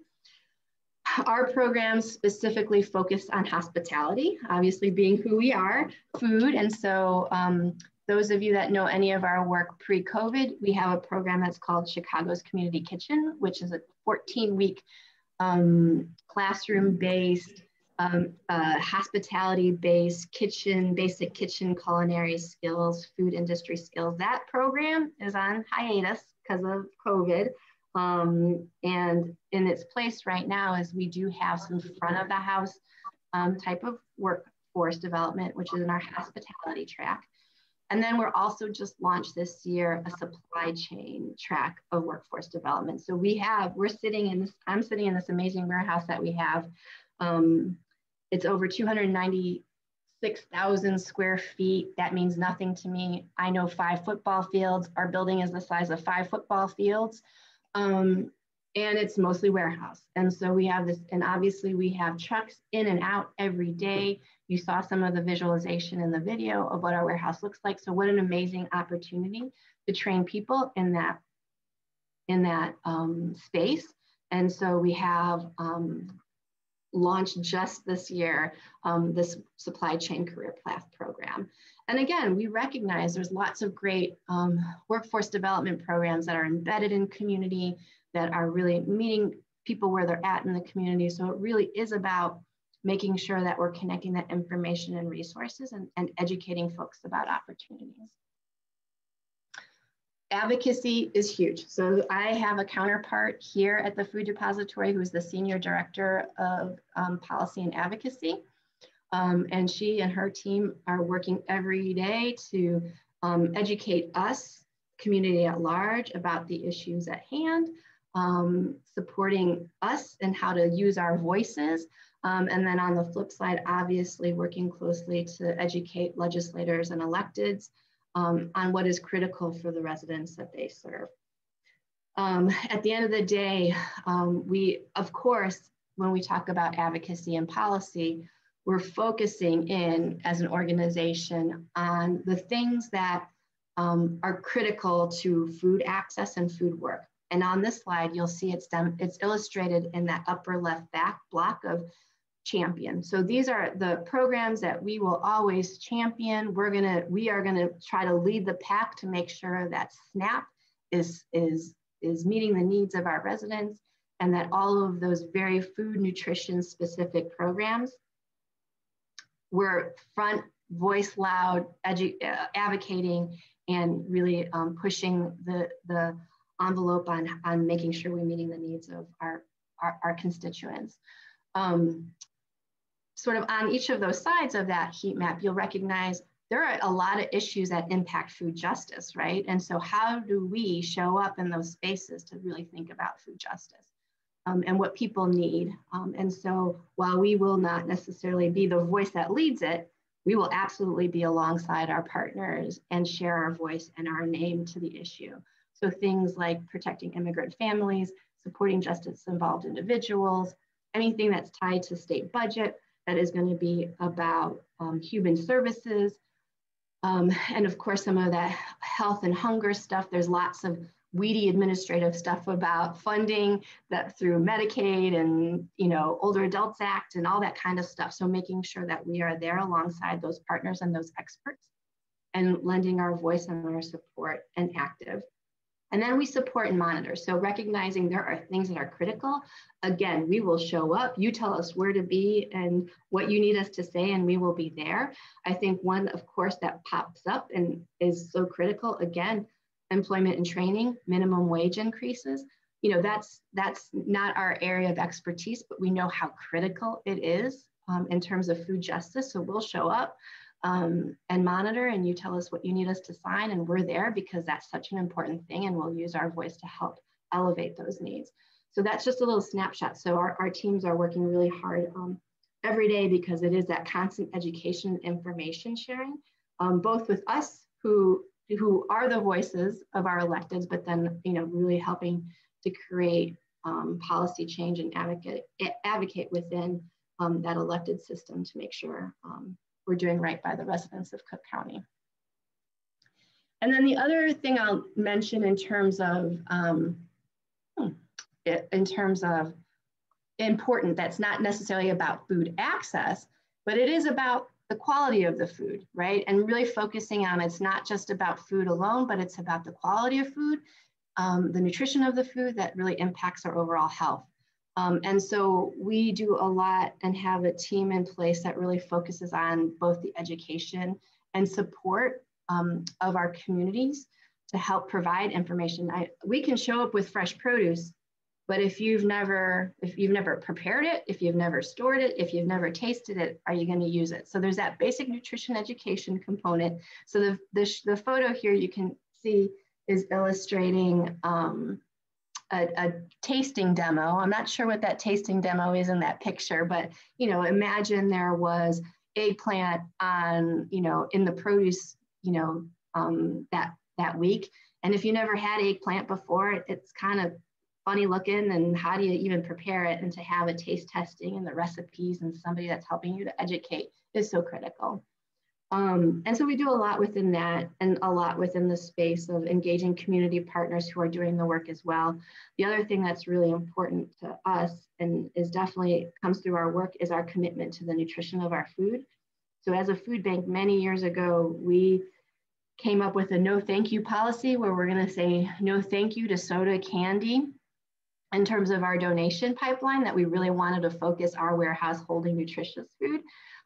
Our programs specifically focus on hospitality, obviously being who we are, food. And so um, those of you that know any of our work pre-COVID, we have a program that's called Chicago's Community Kitchen, which is a 14 um, classroom-based um, uh, hospitality-based kitchen, basic kitchen culinary skills, food industry skills. That program is on hiatus because of COVID. Um, and in its place right now is we do have some front of the house um, type of workforce development, which is in our hospitality track. And then we're also just launched this year a supply chain track of workforce development. So we have, we're sitting in this, I'm sitting in this amazing warehouse that we have. Um, it's over 296,000 square feet. That means nothing to me. I know five football fields. Our building is the size of five football fields. Um, and it's mostly warehouse. And so we have this, and obviously we have trucks in and out every day. You saw some of the visualization in the video of what our warehouse looks like. So what an amazing opportunity to train people in that, in that um, space. And so we have um, launched just this year um, this supply chain career path program. And again, we recognize there's lots of great um, workforce development programs that are embedded in community that are really meeting people where they're at in the community. So it really is about making sure that we're connecting that information and resources and, and educating folks about opportunities. Advocacy is huge. So I have a counterpart here at the Food Depository who's the Senior Director of um, Policy and Advocacy. Um, and she and her team are working every day to um, educate us, community at large, about the issues at hand, um, supporting us and how to use our voices. Um, and then on the flip side, obviously working closely to educate legislators and electeds um, on what is critical for the residents that they serve. Um, at the end of the day, um, we, of course, when we talk about advocacy and policy, we're focusing in as an organization on the things that um, are critical to food access and food work. And on this slide, you'll see it's, it's illustrated in that upper left back block of champion. So these are the programs that we will always champion. We're gonna, we are gonna try to lead the pack to make sure that SNAP is, is, is meeting the needs of our residents and that all of those very food nutrition specific programs, we're front voice loud edu- uh, advocating and really um, pushing the, the envelope on, on making sure we're meeting the needs of our, our, our constituents. Um, sort of on each of those sides of that heat map, you'll recognize there are a lot of issues that impact food justice, right? And so how do we show up in those spaces to really think about food justice um, and what people need? Um, and so while we will not necessarily be the voice that leads it, we will absolutely be alongside our partners and share our voice and our name to the issue. So things like protecting immigrant families, supporting justice involved individuals, anything that's tied to state budget that is going to be about um, human services. Um, and of course, some of that health and hunger stuff. There's lots of weedy administrative stuff about funding that through Medicaid and you know Older Adults Act and all that kind of stuff. So making sure that we are there alongside those partners and those experts and lending our voice and our support and active. And then we support and monitor. So recognizing there are things that are critical. Again, we will show up. You tell us where to be and what you need us to say, and we will be there. I think one, of course, that pops up and is so critical. Again, employment and training, minimum wage increases. You know, that's that's not our area of expertise, but we know how critical it is um, in terms of food justice. So we'll show up um, and monitor and you tell us what you need us to sign and we're there because that's such an important thing and we'll use our voice to help elevate those needs. So that's just a little snapshot. So our, our teams are working really hard um, every day because it is that constant education information sharing, um, both with us who, who are the voices of our electeds, but then you know really helping to create um, policy change and advocate, advocate within um, that elected system to make sure um, we're doing right by the residents of Cook County. And then the other thing I'll mention in terms of, um, hmm, in terms of important, that's not necessarily about food access, but it is about the quality of the food, right? And really focusing on it's not just about food alone, but it's about the quality of food, um, the nutrition of the food that really impacts our overall health. Um, and so we do a lot and have a team in place that really focuses on both the education and support um, of our communities to help provide information. I, we can show up with fresh produce, but if you've never if you've never prepared it, if you've never stored it, if you've never tasted it, are you going to use it? So there's that basic nutrition education component. So the the, the photo here you can see is illustrating um, a, a, tasting demo. I'm not sure what that tasting demo is in that picture, but you know, imagine there was eggplant on, you know, in the produce, you know, um, that that week. And if you never had eggplant before, it, it's kind of funny looking. And how do you even prepare it? And to have a taste testing and the recipes and somebody that's helping you to educate is so critical. Um, and so we do a lot within that and a lot within the space of engaging community partners who are doing the work as well. The other thing that's really important to us and is definitely comes through our work is our commitment to the nutrition of our food. So as a food bank many years ago, we came up with a no thank you policy where we're gonna say no thank you to soda candy in terms of our donation pipeline that we really wanted to focus our warehouse holding nutritious food.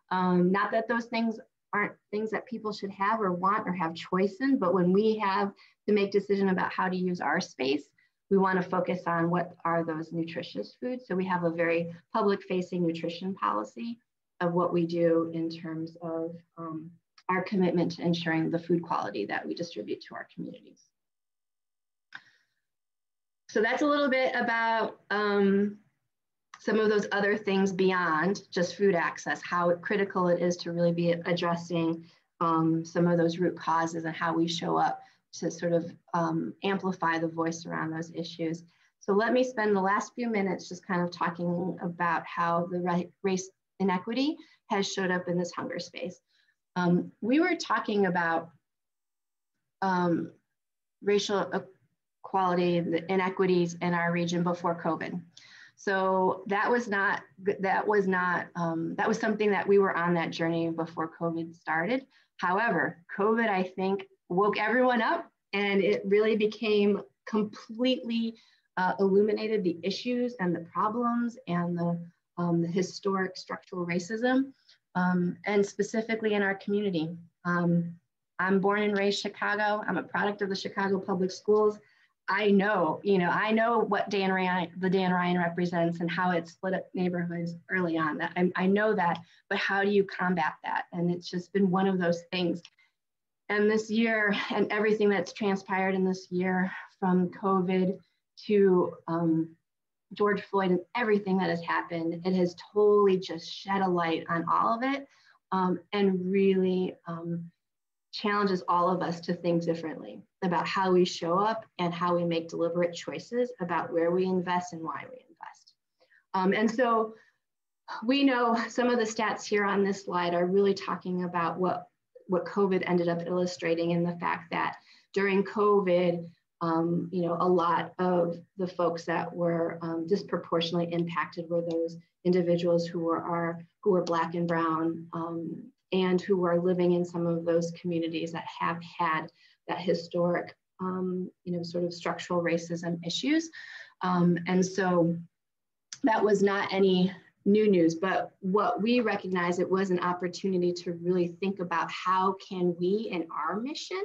Um, not that those things aren't things that people should have or want or have choice in, but when we have to make decision about how to use our space, we want to focus on what are those nutritious foods. So we have a very public facing nutrition policy of what we do in terms of um, our commitment to ensuring the food quality that we distribute to our communities. So that's a little bit about um, some of those other things beyond just food access, how critical it is to really be addressing um, some of those root causes and how we show up to sort of um, amplify the voice around those issues. So let me spend the last few minutes just kind of talking about how the race inequity has showed up in this hunger space. Um, we were talking about um, racial equality, the inequities in our region before COVID. So that was not that was not um, that was something that we were on that journey before COVID started. However, COVID I think woke everyone up, and it really became completely uh, illuminated the issues and the problems and the, um, the historic structural racism, um, and specifically in our community. Um, I'm born and raised Chicago. I'm a product of the Chicago Public Schools. I know, you know, I know what Dan Ryan, the Dan Ryan represents and how it split up neighborhoods early on. That I, I know that, but how do you combat that? And it's just been one of those things. And this year, and everything that's transpired in this year, from COVID to um, George Floyd and everything that has happened, it has totally just shed a light on all of it, um, and really um, challenges all of us to think differently about how we show up and how we make deliberate choices about where we invest and why we invest. Um, and so we know some of the stats here on this slide are really talking about what, what COVID ended up illustrating in the fact that during COVID, um, you know, a lot of the folks that were um, disproportionately impacted were those individuals who were, are, who were Black and Brown um, and who are living in some of those communities that have had that historic, um, you know, sort of structural racism issues. Um, and so that was not any new news, but what we recognize it was an opportunity to really think about how can we in our mission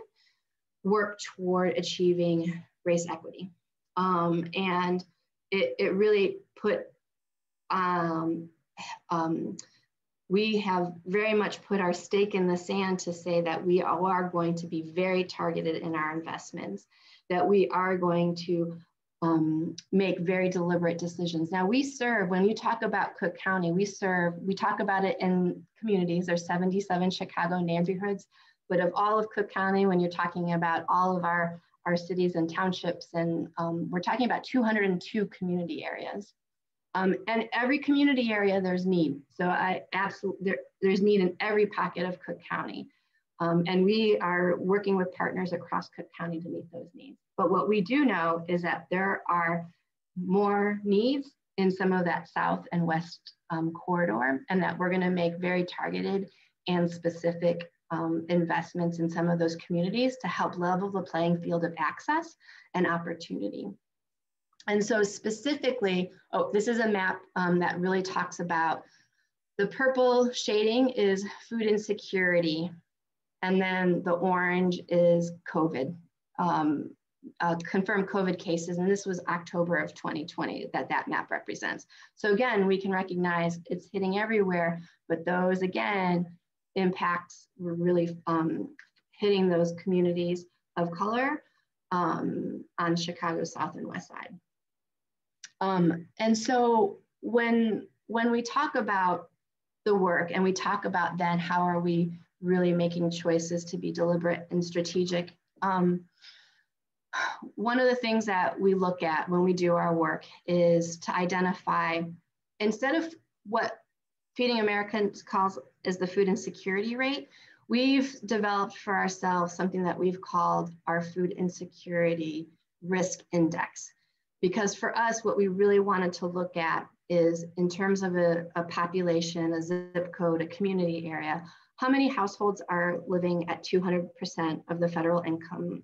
work toward achieving race equity. Um, and it, it really put um, um, we have very much put our stake in the sand to say that we are going to be very targeted in our investments, that we are going to um, make very deliberate decisions. Now we serve, when you talk about Cook County, we serve, we talk about it in communities, there's 77 Chicago neighborhoods, but of all of Cook County, when you're talking about all of our, our cities and townships, and um, we're talking about 202 community areas. Um, and every community area, there's need. So I absolutely, there, there's need in every pocket of Cook County. Um, and we are working with partners across Cook County to meet those needs. But what we do know is that there are more needs in some of that south and west um, corridor, and that we're going to make very targeted and specific um, investments in some of those communities to help level the playing field of access and opportunity. And so specifically, oh, this is a map um, that really talks about the purple shading is food insecurity, and then the orange is COVID, um, uh, confirmed COVID cases, and this was October of 2020 that that map represents. So again, we can recognize it's hitting everywhere, but those again, impacts were really um, hitting those communities of color um, on Chicago's south and west side. Um, and so when, when we talk about the work and we talk about then how are we really making choices to be deliberate and strategic, um, one of the things that we look at when we do our work is to identify, instead of what Feeding Americans calls is the food insecurity rate, we've developed for ourselves something that we've called our food insecurity risk index. Because for us, what we really wanted to look at is in terms of a, a population, a zip code, a community area, how many households are living at 200% of the federal income,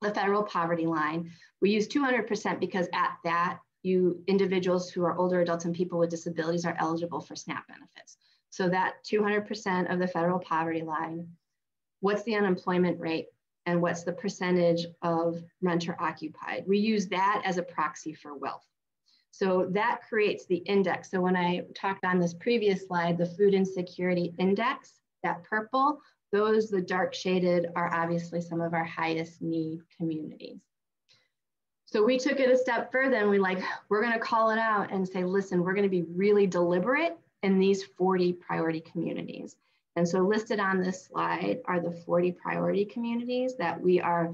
the federal poverty line. We use 200% because at that, you individuals who are older adults and people with disabilities are eligible for SNAP benefits. So that 200% of the federal poverty line, what's the unemployment rate? And what's the percentage of renter occupied. We use that as a proxy for wealth. So that creates the index. So when I talked on this previous slide, the food insecurity index, that purple, those, the dark shaded are obviously some of our highest need communities. So we took it a step further and we like, we're gonna call it out and say, listen, we're gonna be really deliberate in these 40 priority communities. And so listed on this slide are the 40 priority communities that we are,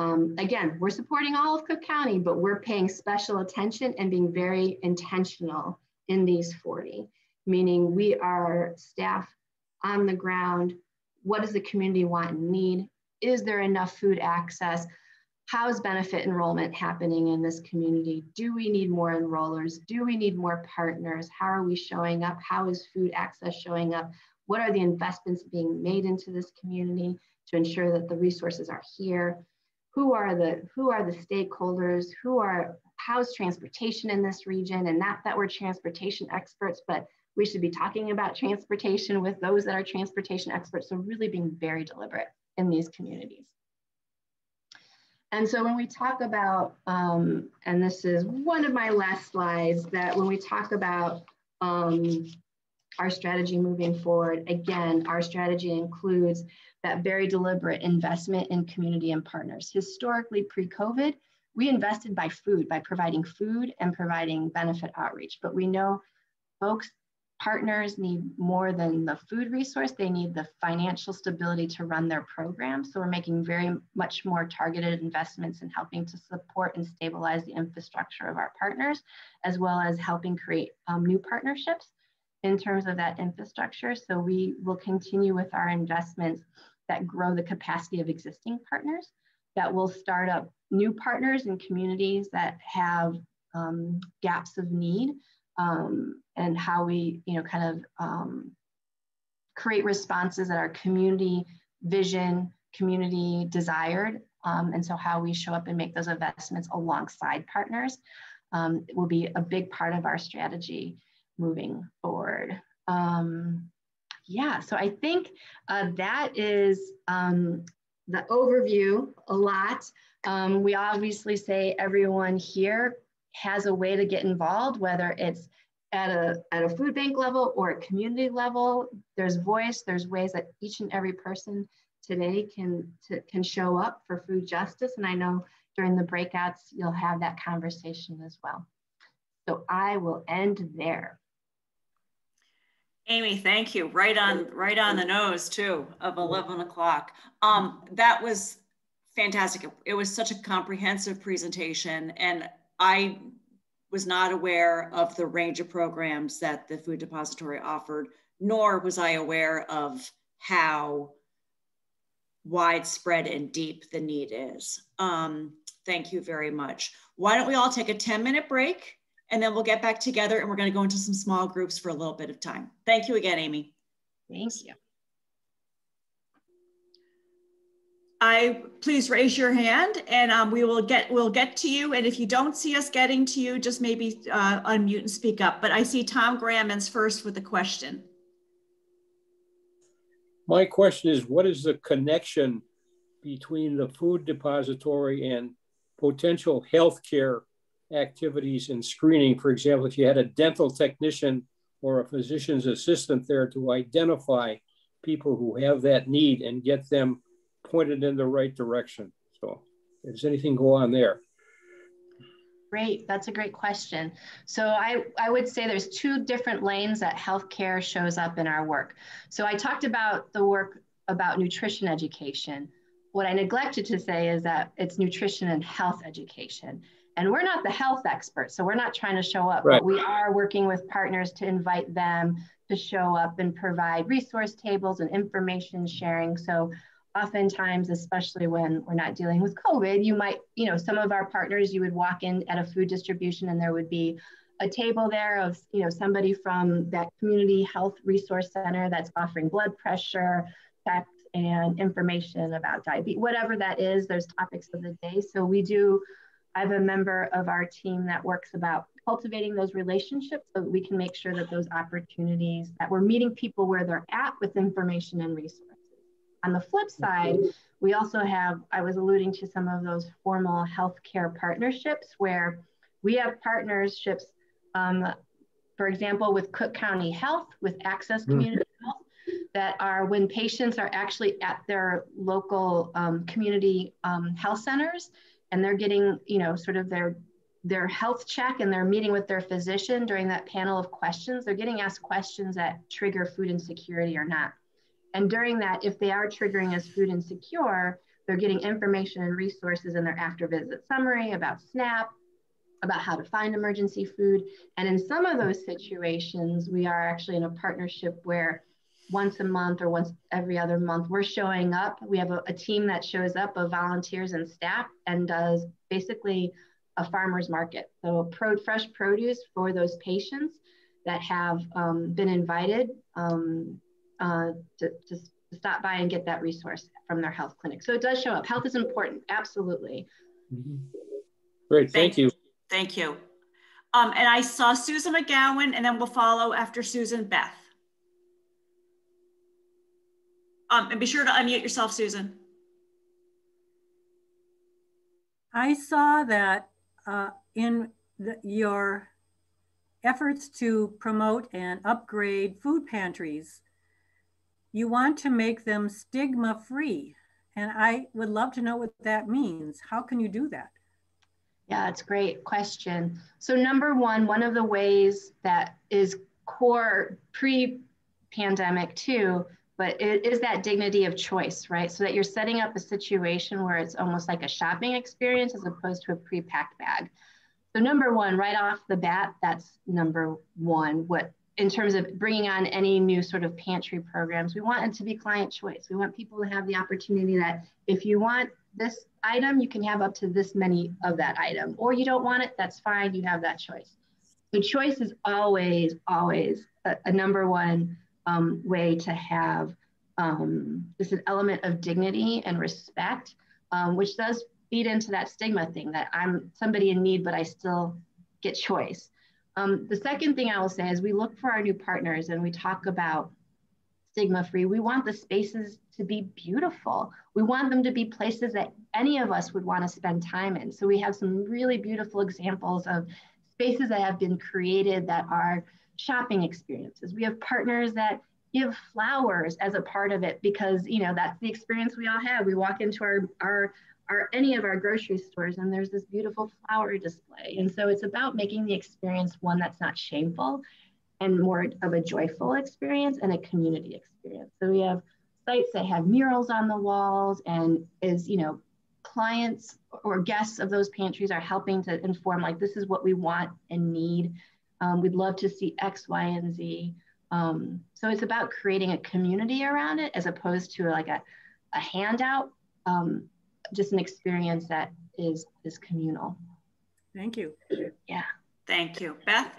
um, again, we're supporting all of Cook County, but we're paying special attention and being very intentional in these 40, meaning we are staff on the ground. What does the community want and need? Is there enough food access? How is benefit enrollment happening in this community? Do we need more enrollers? Do we need more partners? How are we showing up? How is food access showing up? What are the investments being made into this community to ensure that the resources are here? Who are the who are the stakeholders? Who are how's transportation in this region? And not that we're transportation experts, but we should be talking about transportation with those that are transportation experts. So really being very deliberate in these communities. And so when we talk about, um, and this is one of my last slides, that when we talk about um, our strategy moving forward, again, our strategy includes that very deliberate investment in community and partners. Historically, pre-COVID, we invested by food, by providing food and providing benefit outreach. But we know folks partners need more than the food resource, they need the financial stability to run their program. So we're making very much more targeted investments in helping to support and stabilize the infrastructure of our partners, as well as helping create um, new partnerships in terms of that infrastructure. So we will continue with our investments that grow the capacity of existing partners, that will start up new partners in communities that have um, gaps of need um, and how we, you know, kind of um, create responses that are community vision, community desired. Um, and so how we show up and make those investments alongside partners um, will be a big part of our strategy moving forward. Um, yeah, so I think uh, that is um, the overview a lot. we obviously say everyone here has a way to get involved, whether it's at a, at a food bank level or a community level, there's voice, there's ways that each and every person today can, to, can show up for food justice. And I know during the breakouts, you'll have that conversation as well. So I will end there. Amy, thank you. Right on, right on the nose too of 11 o'clock. Um, that was fantastic. It was such a comprehensive presentation and I was not aware of the range of programs that the Food Depository offered, nor was I aware of how widespread and deep the need is. Um, thank you very much. Why don't we all take a 10 minute break and then we'll get back together and we're gonna go into some small groups for a little bit of time. Thank you again, Amy. Thank you. I please raise your hand and um, we will get we'll get to you. And if you don't see us getting to you, just maybe uh, unmute and speak up. But I see Tom Grammons first with a question. My question is, what is the connection between the food depository and potential healthcare activities and screening? For example, if you had a dental technician or a physician's assistant there to identify people who have that need and get them pointed in the right direction. So does anything go on there? Great, that's a great question. So I, I would say there's two different lanes that healthcare shows up in our work. So I talked about the work about nutrition education. What I neglected to say is that it's nutrition and health education. And we're not the health experts, so we're not trying to show up, right. but we are working with partners to invite them to show up and provide resource tables and information sharing. So oftentimes, especially when we're not dealing with COVID, you might, you know, some of our partners, you would walk in at a food distribution and there would be a table there of, you know, somebody from that community health resource center that's offering blood pressure checks and information about diabetes, whatever that is, there's topics of the day. So we do, I have a member of our team that works about cultivating those relationships so that we can make sure that those opportunities that we're meeting people where they're at with information and resources. On the flip side, we also have, I was alluding to some of those formal healthcare partnerships where we have partnerships, um, for example, with Cook County Health, with Access mm-hmm. Community mm-hmm. Health, that are when patients are actually at their local um, community um, health centers and they're getting, you know, sort of their their health check and they're meeting with their physician during that panel of questions, they're getting asked questions that trigger food insecurity or not. And during that, if they are triggering as food insecure, they're getting information and resources in their after visit summary about SNAP, about how to find emergency food. And in some of those situations, we are actually in a partnership where once a month or once every other month, we're showing up. We have a, a team that shows up of volunteers and staff and does basically a farmer's market. So pro, fresh produce for those patients that have um, been invited um, uh, to, to, stop by and get that resource from their health clinic. So it does show up. Health is important, absolutely. Mm-hmm. Great, thank, thank you. Thank you. Um, and I saw Susan McGowan, and then we'll follow after Susan Beth. Um, and be sure to unmute yourself, Susan. I saw that uh, in the, your efforts to promote and upgrade food pantries, you want to make them stigma free. And I would love to know what that means. How can you do that? Yeah, it's a great question. So, number one, one of the ways that is core pre pandemic too, but it is that dignity of choice, right? So that you're setting up a situation where it's almost like a shopping experience as opposed to a pre packed bag. So number one, right off the bat, that's number one. What in terms of bringing on any new sort of pantry programs, we want it to be client choice. We want people to have the opportunity that if you want this item, you can have up to this many of that item, or you don't want it, that's fine. You have that choice. So choice is always, always a, a number one um, way to have um, just an element of dignity and respect, um, which does feed into that stigma thing that I'm somebody in need, but I still get choice. Um, the second thing I will say is we look for our new partners and we talk about stigma free. We want the spaces to be beautiful. We want them to be places that any of us would want to spend time in. So we have some really beautiful examples of spaces that have been created that are shopping experiences. We have partners that give flowers as a part of it because you know that's the experience we all have. We walk into our our or any of our grocery stores and there's this beautiful flower display. And so it's about making the experience one that's not shameful and more of a joyful experience and a community experience. So we have sites that have murals on the walls and is, you know, clients or guests of those pantries are helping to inform like this is what we want and need. Um, we'd love to see X, Y, and Z. Um, so it's about creating a community around it as opposed to like a, a handout. Um, just an experience that is is communal. Thank you. Yeah. Thank you. Beth?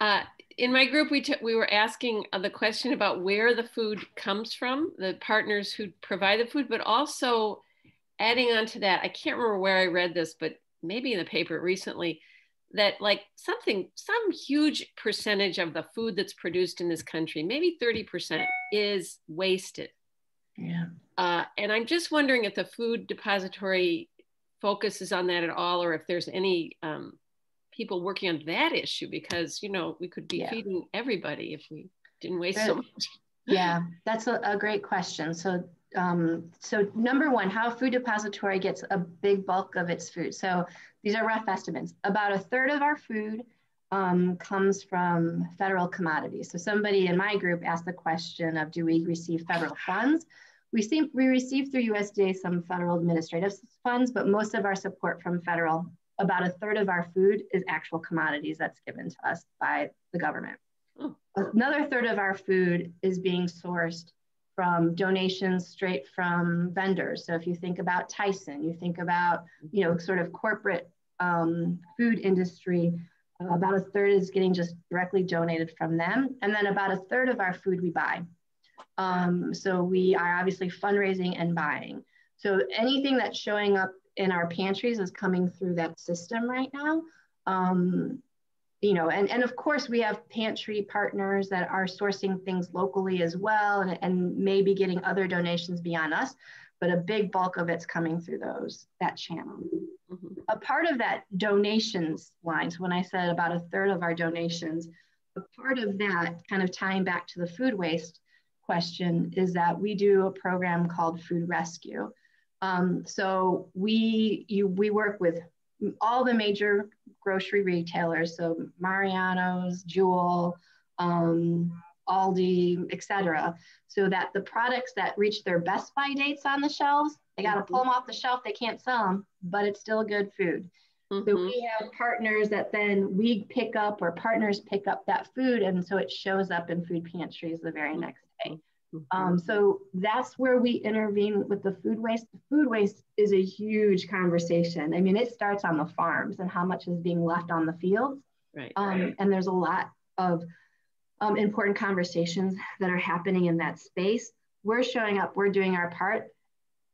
Uh, in my group, we, we were asking uh, the question about where the food comes from, the partners who provide the food, but also adding on to that, I can't remember where I read this, but maybe in the paper recently, that like something some huge percentage of the food that's produced in this country maybe 30% is wasted. Yeah. Uh, and i'm just wondering if the food depository focuses on that at all or if there's any um, people working on that issue because you know we could be yeah. feeding everybody if we didn't waste so much. Yeah that's a, a great question. So um, so number one, how food depository gets a big bulk of its food. So these are rough estimates. About a third of our food um, comes from federal commodities. So somebody in my group asked the question of, do we receive federal funds? We, see, we receive through USDA some federal administrative funds, but most of our support from federal, about a third of our food is actual commodities that's given to us by the government. Oh. Another third of our food is being sourced from donations straight from vendors. So if you think about Tyson, you think about, you know, sort of corporate um, food industry, about a third is getting just directly donated from them. And then about a third of our food we buy. Um, so we are obviously fundraising and buying. So anything that's showing up in our pantries is coming through that system right now. Um, you know, and, and of course we have pantry partners that are sourcing things locally as well and, and maybe getting other donations beyond us, but a big bulk of it's coming through those, that channel. Mm-hmm. A part of that donations line, so when I said about a third of our donations, a part of that kind of tying back to the food waste question is that we do a program called Food Rescue. Um, so we, you, we work with all the major grocery retailers, so Mariano's, Jewel, um, Aldi, etc., so that the products that reach their best by dates on the shelves, they got to pull them off the shelf. They can't sell them, but it's still good food. Mm-hmm. So we have partners that then we pick up or partners pick up that food, and so it shows up in food pantries the very next day. Mm-hmm. Um, so that's where we intervene with the food waste. Food waste is a huge conversation. I mean, it starts on the farms and how much is being left on the fields. Right. Um, and there's a lot of um, important conversations that are happening in that space. We're showing up, we're doing our part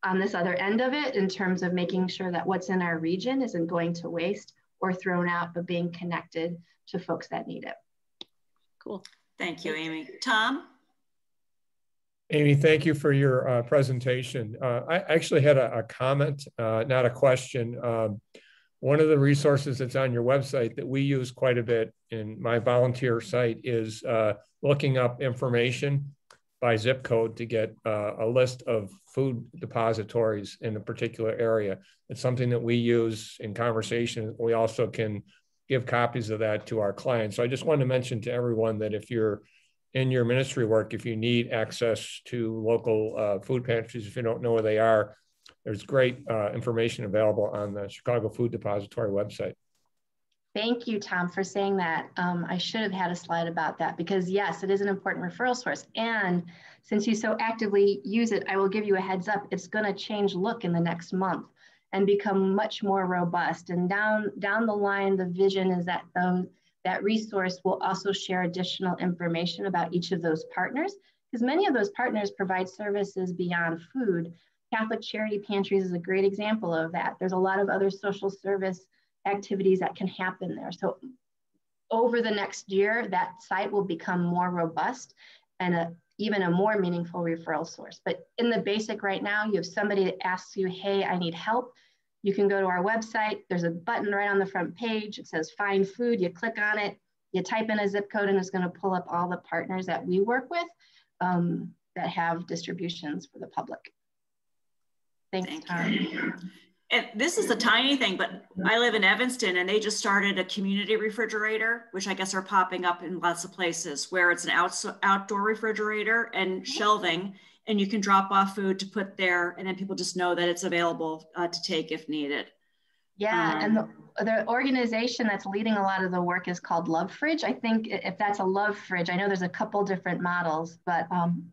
on this other end of it in terms of making sure that what's in our region isn't going to waste or thrown out, but being connected to folks that need it. Cool. Thank you, Amy. Tom? Amy, thank you for your uh, presentation. Uh, I actually had a, a comment, uh, not a question. Um, one of the resources that's on your website that we use quite a bit in my volunteer site is uh, looking up information by zip code to get uh, a list of food depositories in a particular area. It's something that we use in conversation. We also can give copies of that to our clients. So I just wanted to mention to everyone that if you're in your ministry work, if you need access to local uh, food pantries, if you don't know where they are, there's great uh, information available on the Chicago Food Depository website. Thank you, Tom, for saying that. Um, I should have had a slide about that because yes, it is an important referral source. And since you so actively use it, I will give you a heads up. It's going to change look in the next month and become much more robust. And down down the line, the vision is that those that resource will also share additional information about each of those partners, because many of those partners provide services beyond food. Catholic Charity Pantries is a great example of that. There's a lot of other social service activities that can happen there. So over the next year, that site will become more robust and a, even a more meaningful referral source. But in the basic right now, you have somebody that asks you, hey, I need help. You can go to our website. There's a button right on the front page. It says find food. You click on it, you type in a zip code, and it's going to pull up all the partners that we work with um, that have distributions for the public. Thanks, Thank Tom. You. And this is a tiny thing, but I live in Evanston and they just started a community refrigerator, which I guess are popping up in lots of places where it's an out, outdoor refrigerator and shelving and you can drop off food to put there and then people just know that it's available uh, to take if needed. Yeah um, and the, the organization that's leading a lot of the work is called love fridge. I think if that's a love fridge i know there's a couple different models but um,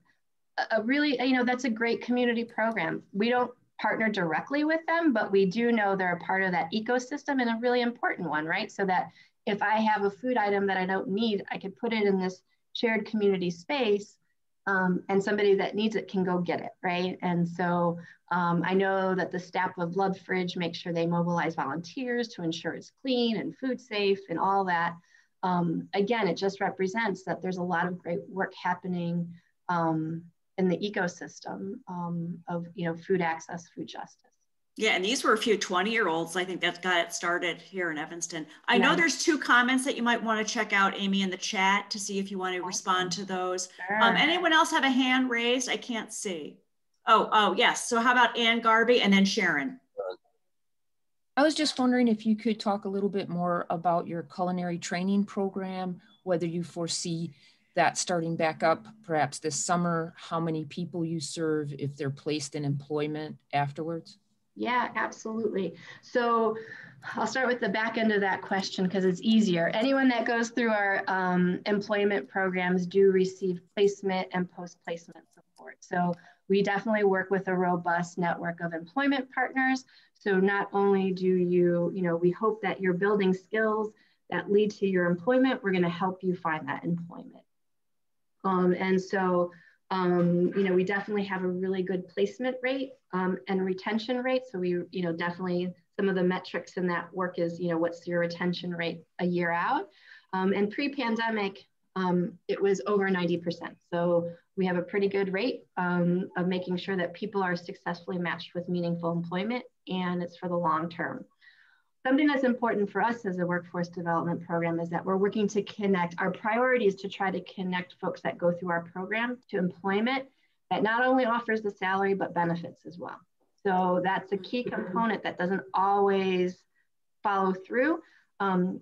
a really you know that's a great community program. We don't partner directly with them but we do know they're a part of that ecosystem and a really important one right? So that if i have a food item that i don't need i could put it in this shared community space um, and somebody that needs it can go get it, right? And so um, I know that the staff of Love Fridge make sure they mobilize volunteers to ensure it's clean and food safe and all that. Um, again, it just represents that there's a lot of great work happening um, in the ecosystem um, of you know food access, food justice. Yeah, and these were a few 20 year olds, I think, that got it started here in Evanston. I yeah. know there's two comments that you might want to check out, Amy, in the chat to see if you want to respond to those. Sure. Um, anyone else have a hand raised? I can't see. Oh, oh, yes. So how about Ann Garby and then Sharon? I was just wondering if you could talk a little bit more about your culinary training program, whether you foresee that starting back up perhaps this summer, how many people you serve, if they're placed in employment afterwards? Yeah, absolutely. So I'll start with the back end of that question because it's easier. Anyone that goes through our um, employment programs do receive placement and post-placement support. So we definitely work with a robust network of employment partners. So not only do you, you know, we hope that you're building skills that lead to your employment, we're going to help you find that employment. Um, and so um, you know, we definitely have a really good placement rate um, and retention rate. So we, you know, definitely some of the metrics in that work is, you know, what's your retention rate a year out? Um, and pre-pandemic, um, it was over 90%. So we have a pretty good rate um, of making sure that people are successfully matched with meaningful employment and it's for the long term. Something that's important for us as a workforce development program is that we're working to connect, our priority is to try to connect folks that go through our program to employment that not only offers the salary, but benefits as well. So that's a key component that doesn't always follow through. Um,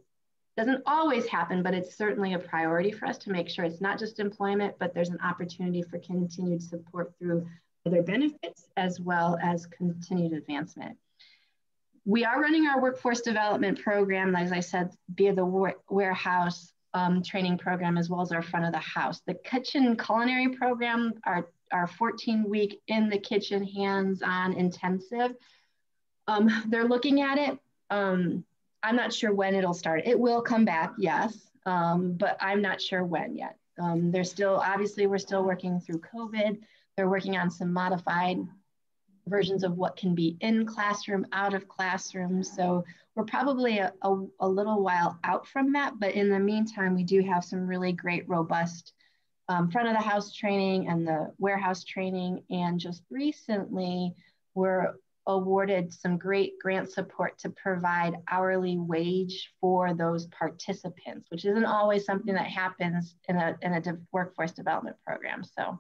doesn't always happen, but it's certainly a priority for us to make sure it's not just employment, but there's an opportunity for continued support through other benefits as well as continued advancement we are running our workforce development program, as I said, via the warehouse um, training program as well as our front of the house. The kitchen culinary program, our, our 14 week in the kitchen hands on intensive, um, they're looking at it. Um, I'm not sure when it'll start. It will come back, yes, um, but I'm not sure when yet. Um, they're still, obviously, we're still working through COVID. They're working on some modified versions of what can be in classroom, out of classroom. So we're probably a, a, a little while out from that, but in the meantime, we do have some really great, robust um, front of the house training and the warehouse training. And just recently, we're awarded some great grant support to provide hourly wage for those participants, which isn't always something that happens in a, in a workforce development program. So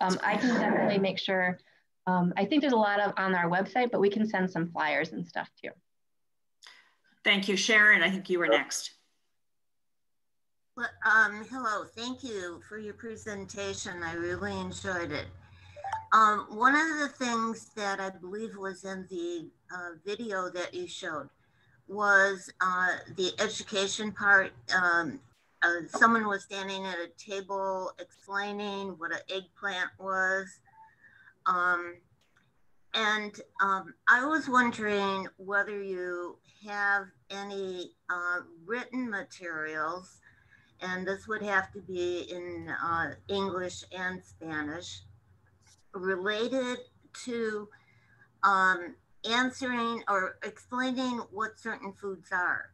um, I can definitely make sure, um, I think there's a lot of on our website, but we can send some flyers and stuff too. Thank you, Sharon. I think you were next. Well, um, hello, thank you for your presentation. I really enjoyed it. Um, one of the things that I believe was in the uh, video that you showed was uh, the education part. Um, uh, someone was standing at a table explaining what an eggplant was. Um, and um, I was wondering whether you have any uh, written materials, and this would have to be in uh, English and Spanish, related to um, answering or explaining what certain foods are.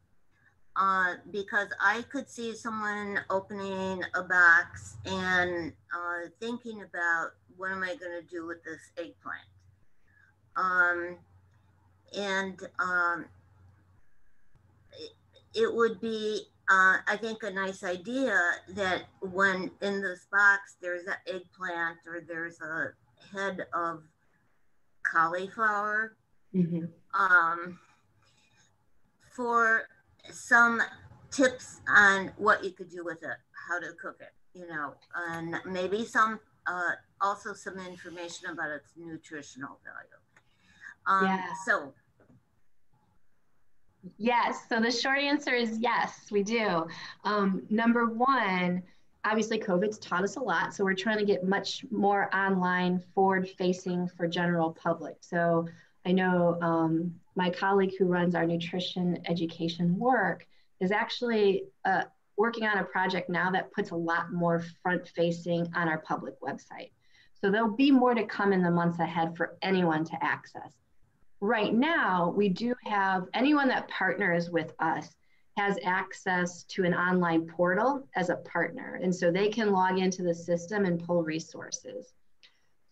Uh, because I could see someone opening a box and uh, thinking about what am I going to do with this eggplant. Um, and um, it, it would be, uh, I think, a nice idea that when in this box there's an eggplant or there's a head of cauliflower mm-hmm. um, for some tips on what you could do with it, how to cook it, you know, and maybe some uh, also some information about its nutritional value. Um, yeah. So Yes. So the short answer is yes, we do. Um, number one, obviously COVID's taught us a lot. So we're trying to get much more online, forward facing for general public. So I know um, my colleague who runs our nutrition education work is actually uh, working on a project now that puts a lot more front facing on our public website. So there'll be more to come in the months ahead for anyone to access. Right now, we do have anyone that partners with us has access to an online portal as a partner. And so they can log into the system and pull resources.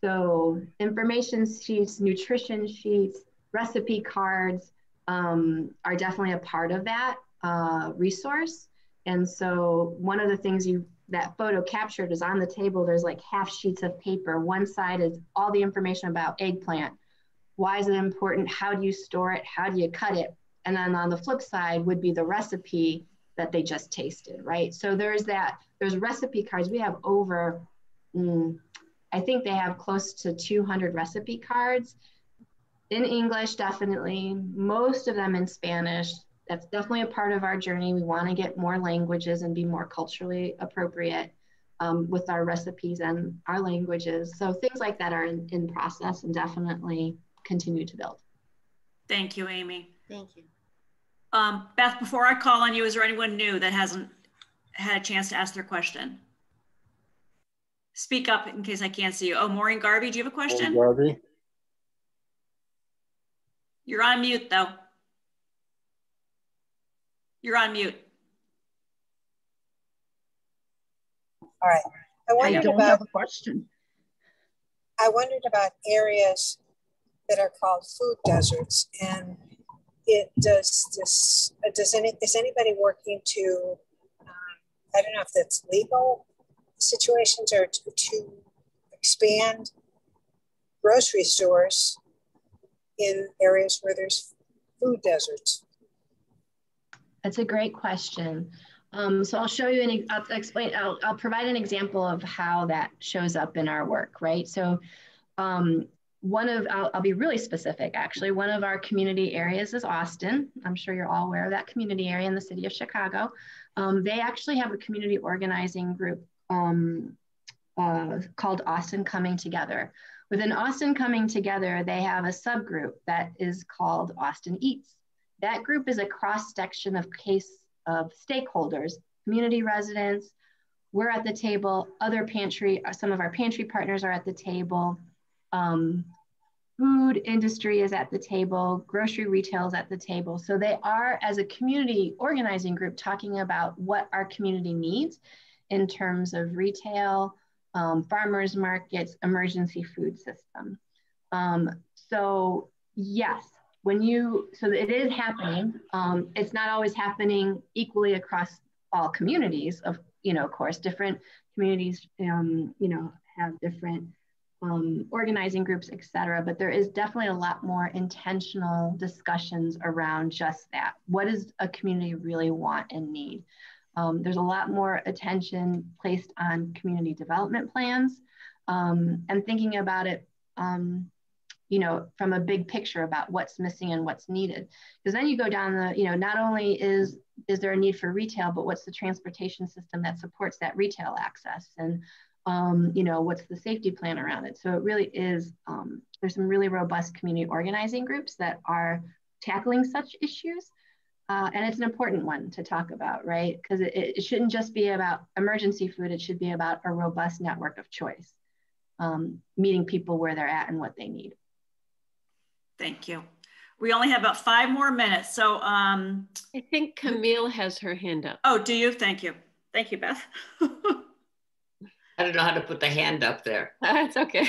So information sheets, nutrition sheets, recipe cards um, are definitely a part of that uh, resource. And so one of the things you that photo captured is on the table. There's like half sheets of paper. One side is all the information about eggplant. Why is it important? How do you store it? How do you cut it? And then on the flip side would be the recipe that they just tasted, right? So there's that, there's recipe cards. We have over, mm, I think they have close to 200 recipe cards in English, definitely, most of them in Spanish. That's definitely a part of our journey. We want to get more languages and be more culturally appropriate um, with our recipes and our languages. So things like that are in, in process and definitely continue to build. Thank you, Amy. Thank you. Um, Beth, before I call on you, is there anyone new that hasn't had a chance to ask their question? Speak up in case I can't see you. Oh, Maureen Garvey, do you have a question? Garvey. You're on mute though. You're on mute. All right. I wondered I don't about have a question. I wondered about areas that are called food deserts and it does this uh, does any is anybody working to um, i don't know if that's legal situations or to, to expand grocery stores in areas where there's food deserts that's a great question um, so I'll show you and I'll explain, I'll, I'll provide an example of how that shows up in our work, right? So um, one of, I'll, I'll, be really specific actually, one of our community areas is Austin. I'm sure you're all aware of that community area in the city of Chicago. Um, they actually have a community organizing group um, uh, called Austin Coming Together. Within Austin Coming Together, they have a subgroup that is called Austin Eats. That group is a cross section of case of stakeholders, community residents, we're at the table, other pantry, some of our pantry partners are at the table, um, food industry is at the table, grocery retail is at the table. So they are, as a community organizing group, talking about what our community needs in terms of retail, um, farmers markets, emergency food system. Um, so yes, when you, so it is happening. Um, it's not always happening equally across all communities of, you know, of course, different communities, um, you know, have different um, organizing groups, et cetera, but there is definitely a lot more intentional discussions around just that. What does a community really want and need? Um, there's a lot more attention placed on community development plans um, and thinking about it, um, you know, from a big picture about what's missing and what's needed. Because then you go down the, you know, not only is is there a need for retail, but what's the transportation system that supports that retail access and um, you know, what's the safety plan around it? So it really is, um, there's some really robust community organizing groups that are tackling such issues. Uh, and it's an important one to talk about, right? Because it, it, shouldn't just be about emergency food, it should be about a robust network of choice, um, meeting people where they're at and what they need. Thank you. We only have about five more minutes. So um, I think Camille has her hand up. Oh, do you? Thank you. Thank you, Beth. I don't know how to put the hand up there. That's okay.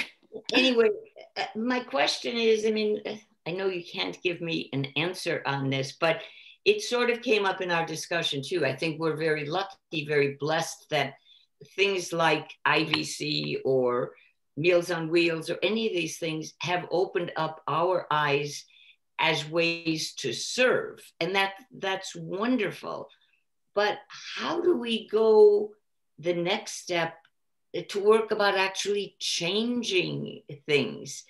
anyway, uh, my question is I mean, I know you can't give me an answer on this, but it sort of came up in our discussion too. I think we're very lucky, very blessed that things like IVC or Meals on Wheels or any of these things have opened up our eyes as ways to serve. And that that's wonderful. But how do we go the next step to work about actually changing things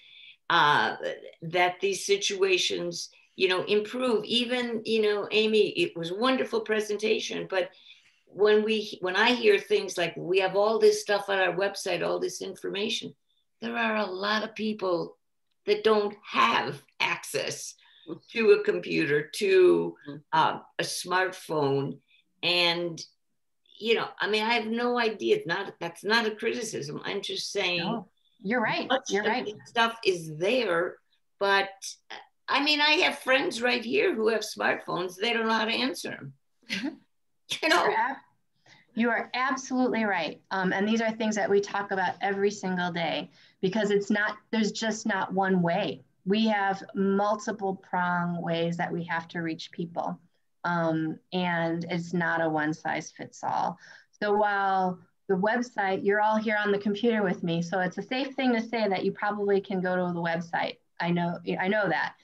uh, that these situations you know improve. Even you know amy it was a wonderful presentation but when we when i hear things like we have all this stuff on our website all this information there are a lot of people that don't have access to a computer to uh, a smartphone and you know, I mean, I have no idea. It's not that's not a criticism. I'm just saying. No, you're right. You're right. Stuff is there, but I mean, I have friends right here who have smartphones. They don't know how to answer them. Mm-hmm. you know. You are absolutely right. Um, and these are things that we talk about every single day because it's not, there's just not one way. We have multiple prong ways that we have to reach people um, and it's not a one size fits all. So while the website, you're all here on the computer with me, so it's a safe thing to say that you probably can go to the website. I know, I know that.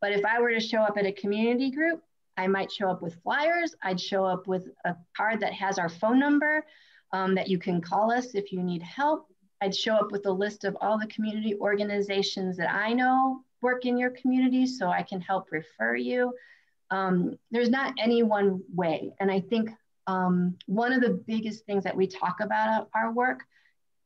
But if I were to show up at a community group, I might show up with flyers. I'd show up with a card that has our phone number um, that you can call us if you need help. I'd show up with a list of all the community organizations that I know work in your community so I can help refer you um, there's not any one way. And I think um, one of the biggest things that we talk about our work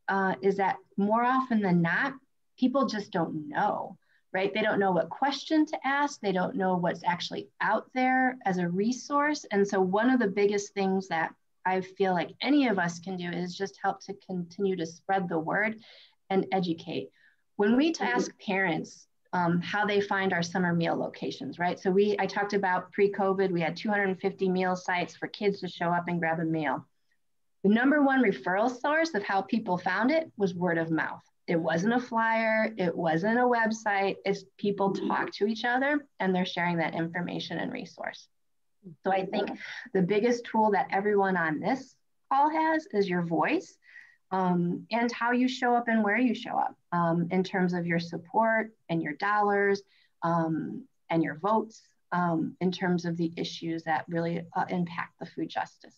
uh, is that more often than not, people just don't know, right? They don't know what question to ask. They don't know what's actually out there as a resource. And so one of the biggest things that I feel like any of us can do is just help to continue to spread the word and educate. When we ask parents um, how they find our summer meal locations, right? So we, I talked about pre-COVID, we had 250 meal sites for kids to show up and grab a meal. The number one referral source of how people found it was word of mouth. It wasn't a flyer, it wasn't a website, it's people talk to each other and they're sharing that information and resource. So I think the biggest tool that everyone on this call has is your voice um, and how you show up and where you show up um, in terms of your support and your dollars um, and your votes um, in terms of the issues that really uh, impact the food justice.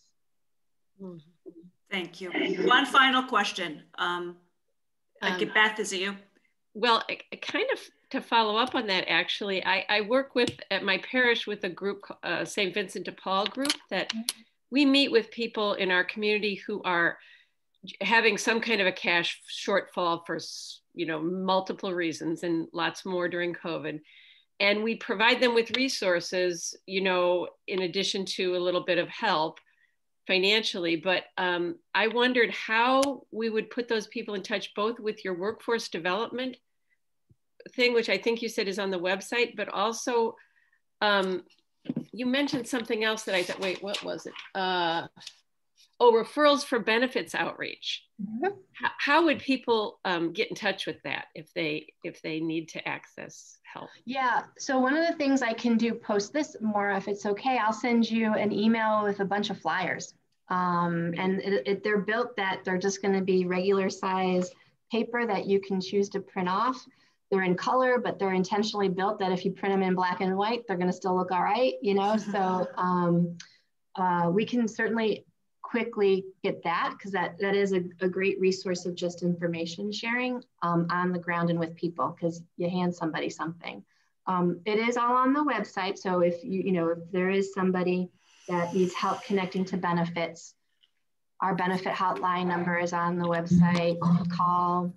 Thank you. One final question. Um, um, Beth, is it you? Well, kind of to follow up on that, actually, I, I work with at my parish with a group, uh, St. Vincent de Paul group, that we meet with people in our community who are having some kind of a cash shortfall for you know multiple reasons and lots more during covid. And we provide them with resources you know in addition to a little bit of help financially. But um, i wondered how we would put those people in touch both with your workforce development thing which i think you said is on the website but also um, you mentioned something else that i thought wait what was it? Uh, oh, referrals for benefits outreach. Mhm. How, how would people um, get in touch with that if they if they need to access help? Yeah. So one of the things I can do post this more, if it's okay, I'll send you an email with a bunch of flyers. Um, and it, it, they're built that they're just going to be regular size paper that you can choose to print off. They're in color, but they're intentionally built that if you print them in black and white, they're going to still look all right, you know? So um, uh, we can certainly quickly get that because that, that is a, a great resource of just information sharing um, on the ground and with people because you hand somebody something. Um, it is all on the website. So if you, you know, if there is somebody that needs help connecting to benefits, our benefit hotline number is on the website. Call,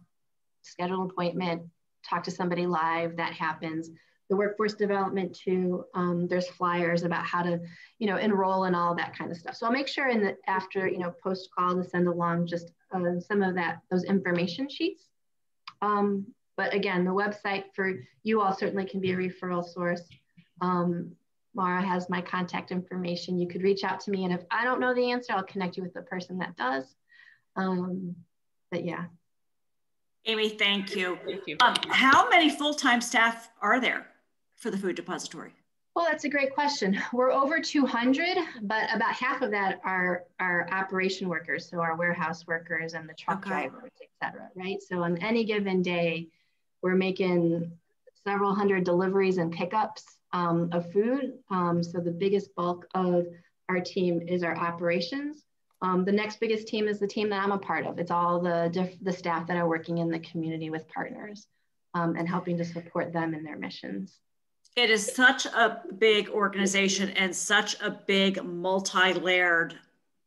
schedule an appointment, talk to somebody live. That happens. The workforce development too. Um, there's flyers about how to, you know, enroll and all that kind of stuff. So I'll make sure in the after, you know, post call to send along just uh, some of that those information sheets. Um, but again, the website for you all certainly can be a referral source. Um, Mara has my contact information. You could reach out to me, and if I don't know the answer, I'll connect you with the person that does. Um, but yeah. Amy, thank you. Thank you. Um, how many full-time staff are there for the food depository? Well, that's a great question. We're over 200, but about half of that are our operation workers, so our warehouse workers and the truck Okay. drivers, et cetera, right? So on any given day, we're making several hundred deliveries and pickups um, of food. Um, so the biggest bulk of our team is our operations. Um, the next biggest team is the team that I'm a part of. It's all the diff- the staff that are working in the community with partners um, and helping to support them in their missions. It is such a big organization and such a big multi-layered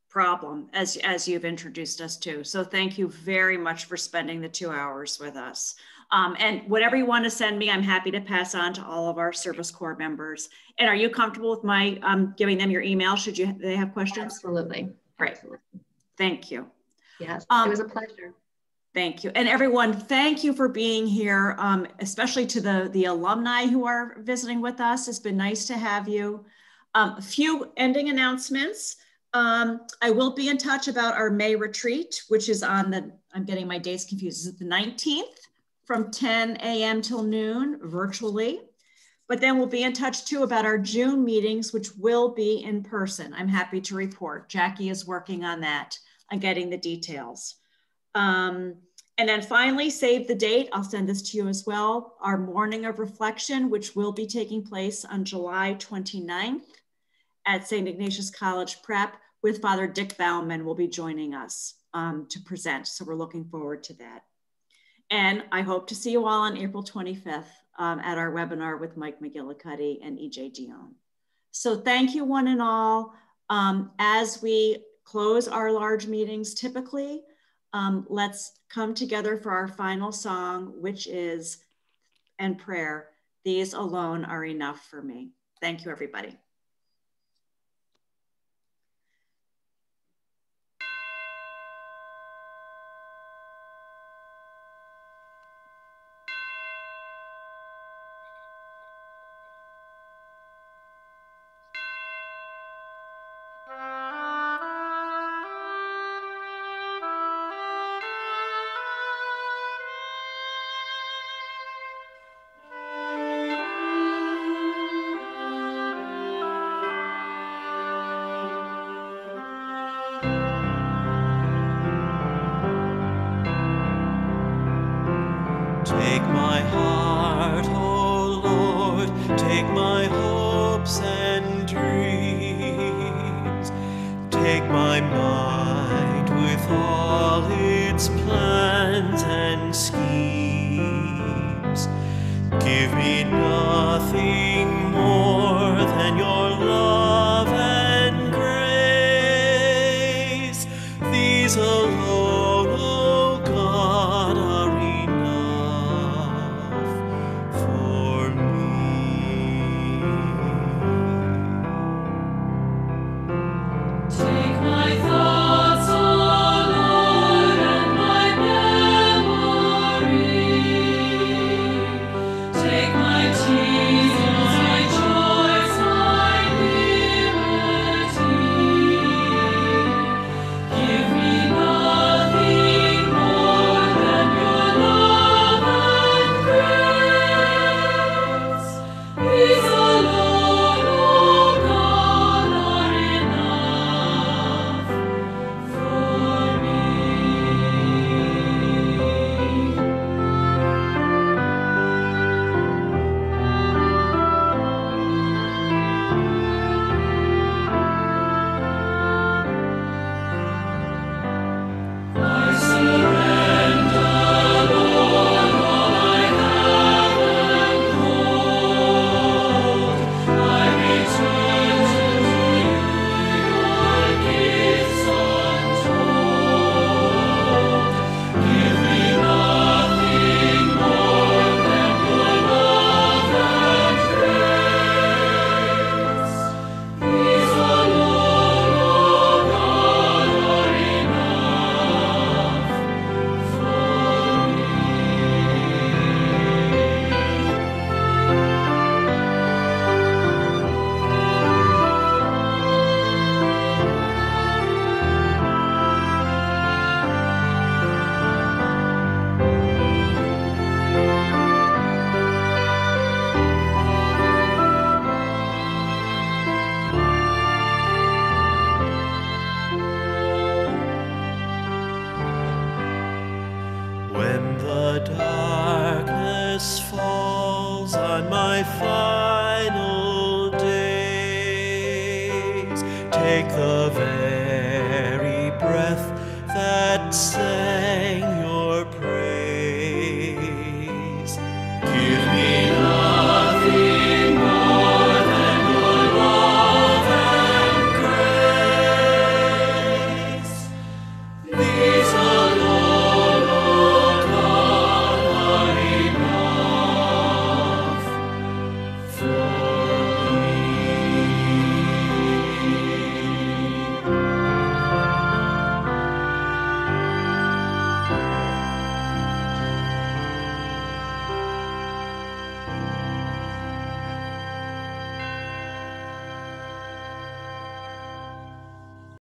problem as, as you've introduced us to. So thank you very much for spending the two hours with us. Um, and whatever you want to send me, I'm happy to pass on to all of our service corps members. And are you comfortable with my um, giving them your email? Should you they have questions? Absolutely. Great. Absolutely. Thank you. Yes, Um, it was a pleasure. Thank you. And everyone, thank you for being here, um, especially to the, the alumni who are visiting with us. It's been nice to have you. Um, a few ending announcements. Um, I will be in touch about our May retreat, which is on the, I'm getting my dates confused. Is the 19th from 10 a.m. till noon virtually? But then we'll be in touch too about our June meetings, which will be in person. I'm happy to report. Jackie is working on that, on getting the details. Um, and then finally, save the date. I'll send this to you as well. Our morning of reflection, which will be taking place on July 29th at St. Ignatius College Prep with Father Dick Bauman will be joining us um, to present. So we're looking forward to that. And I hope to see you all on April 25th um, at our webinar with Mike McGillicuddy and EJ Dionne. So thank you one and all. Um, as we close our large meetings typically, um, let's come together for our final song, which is, and prayer, these alone are enough for me. Thank you, everybody.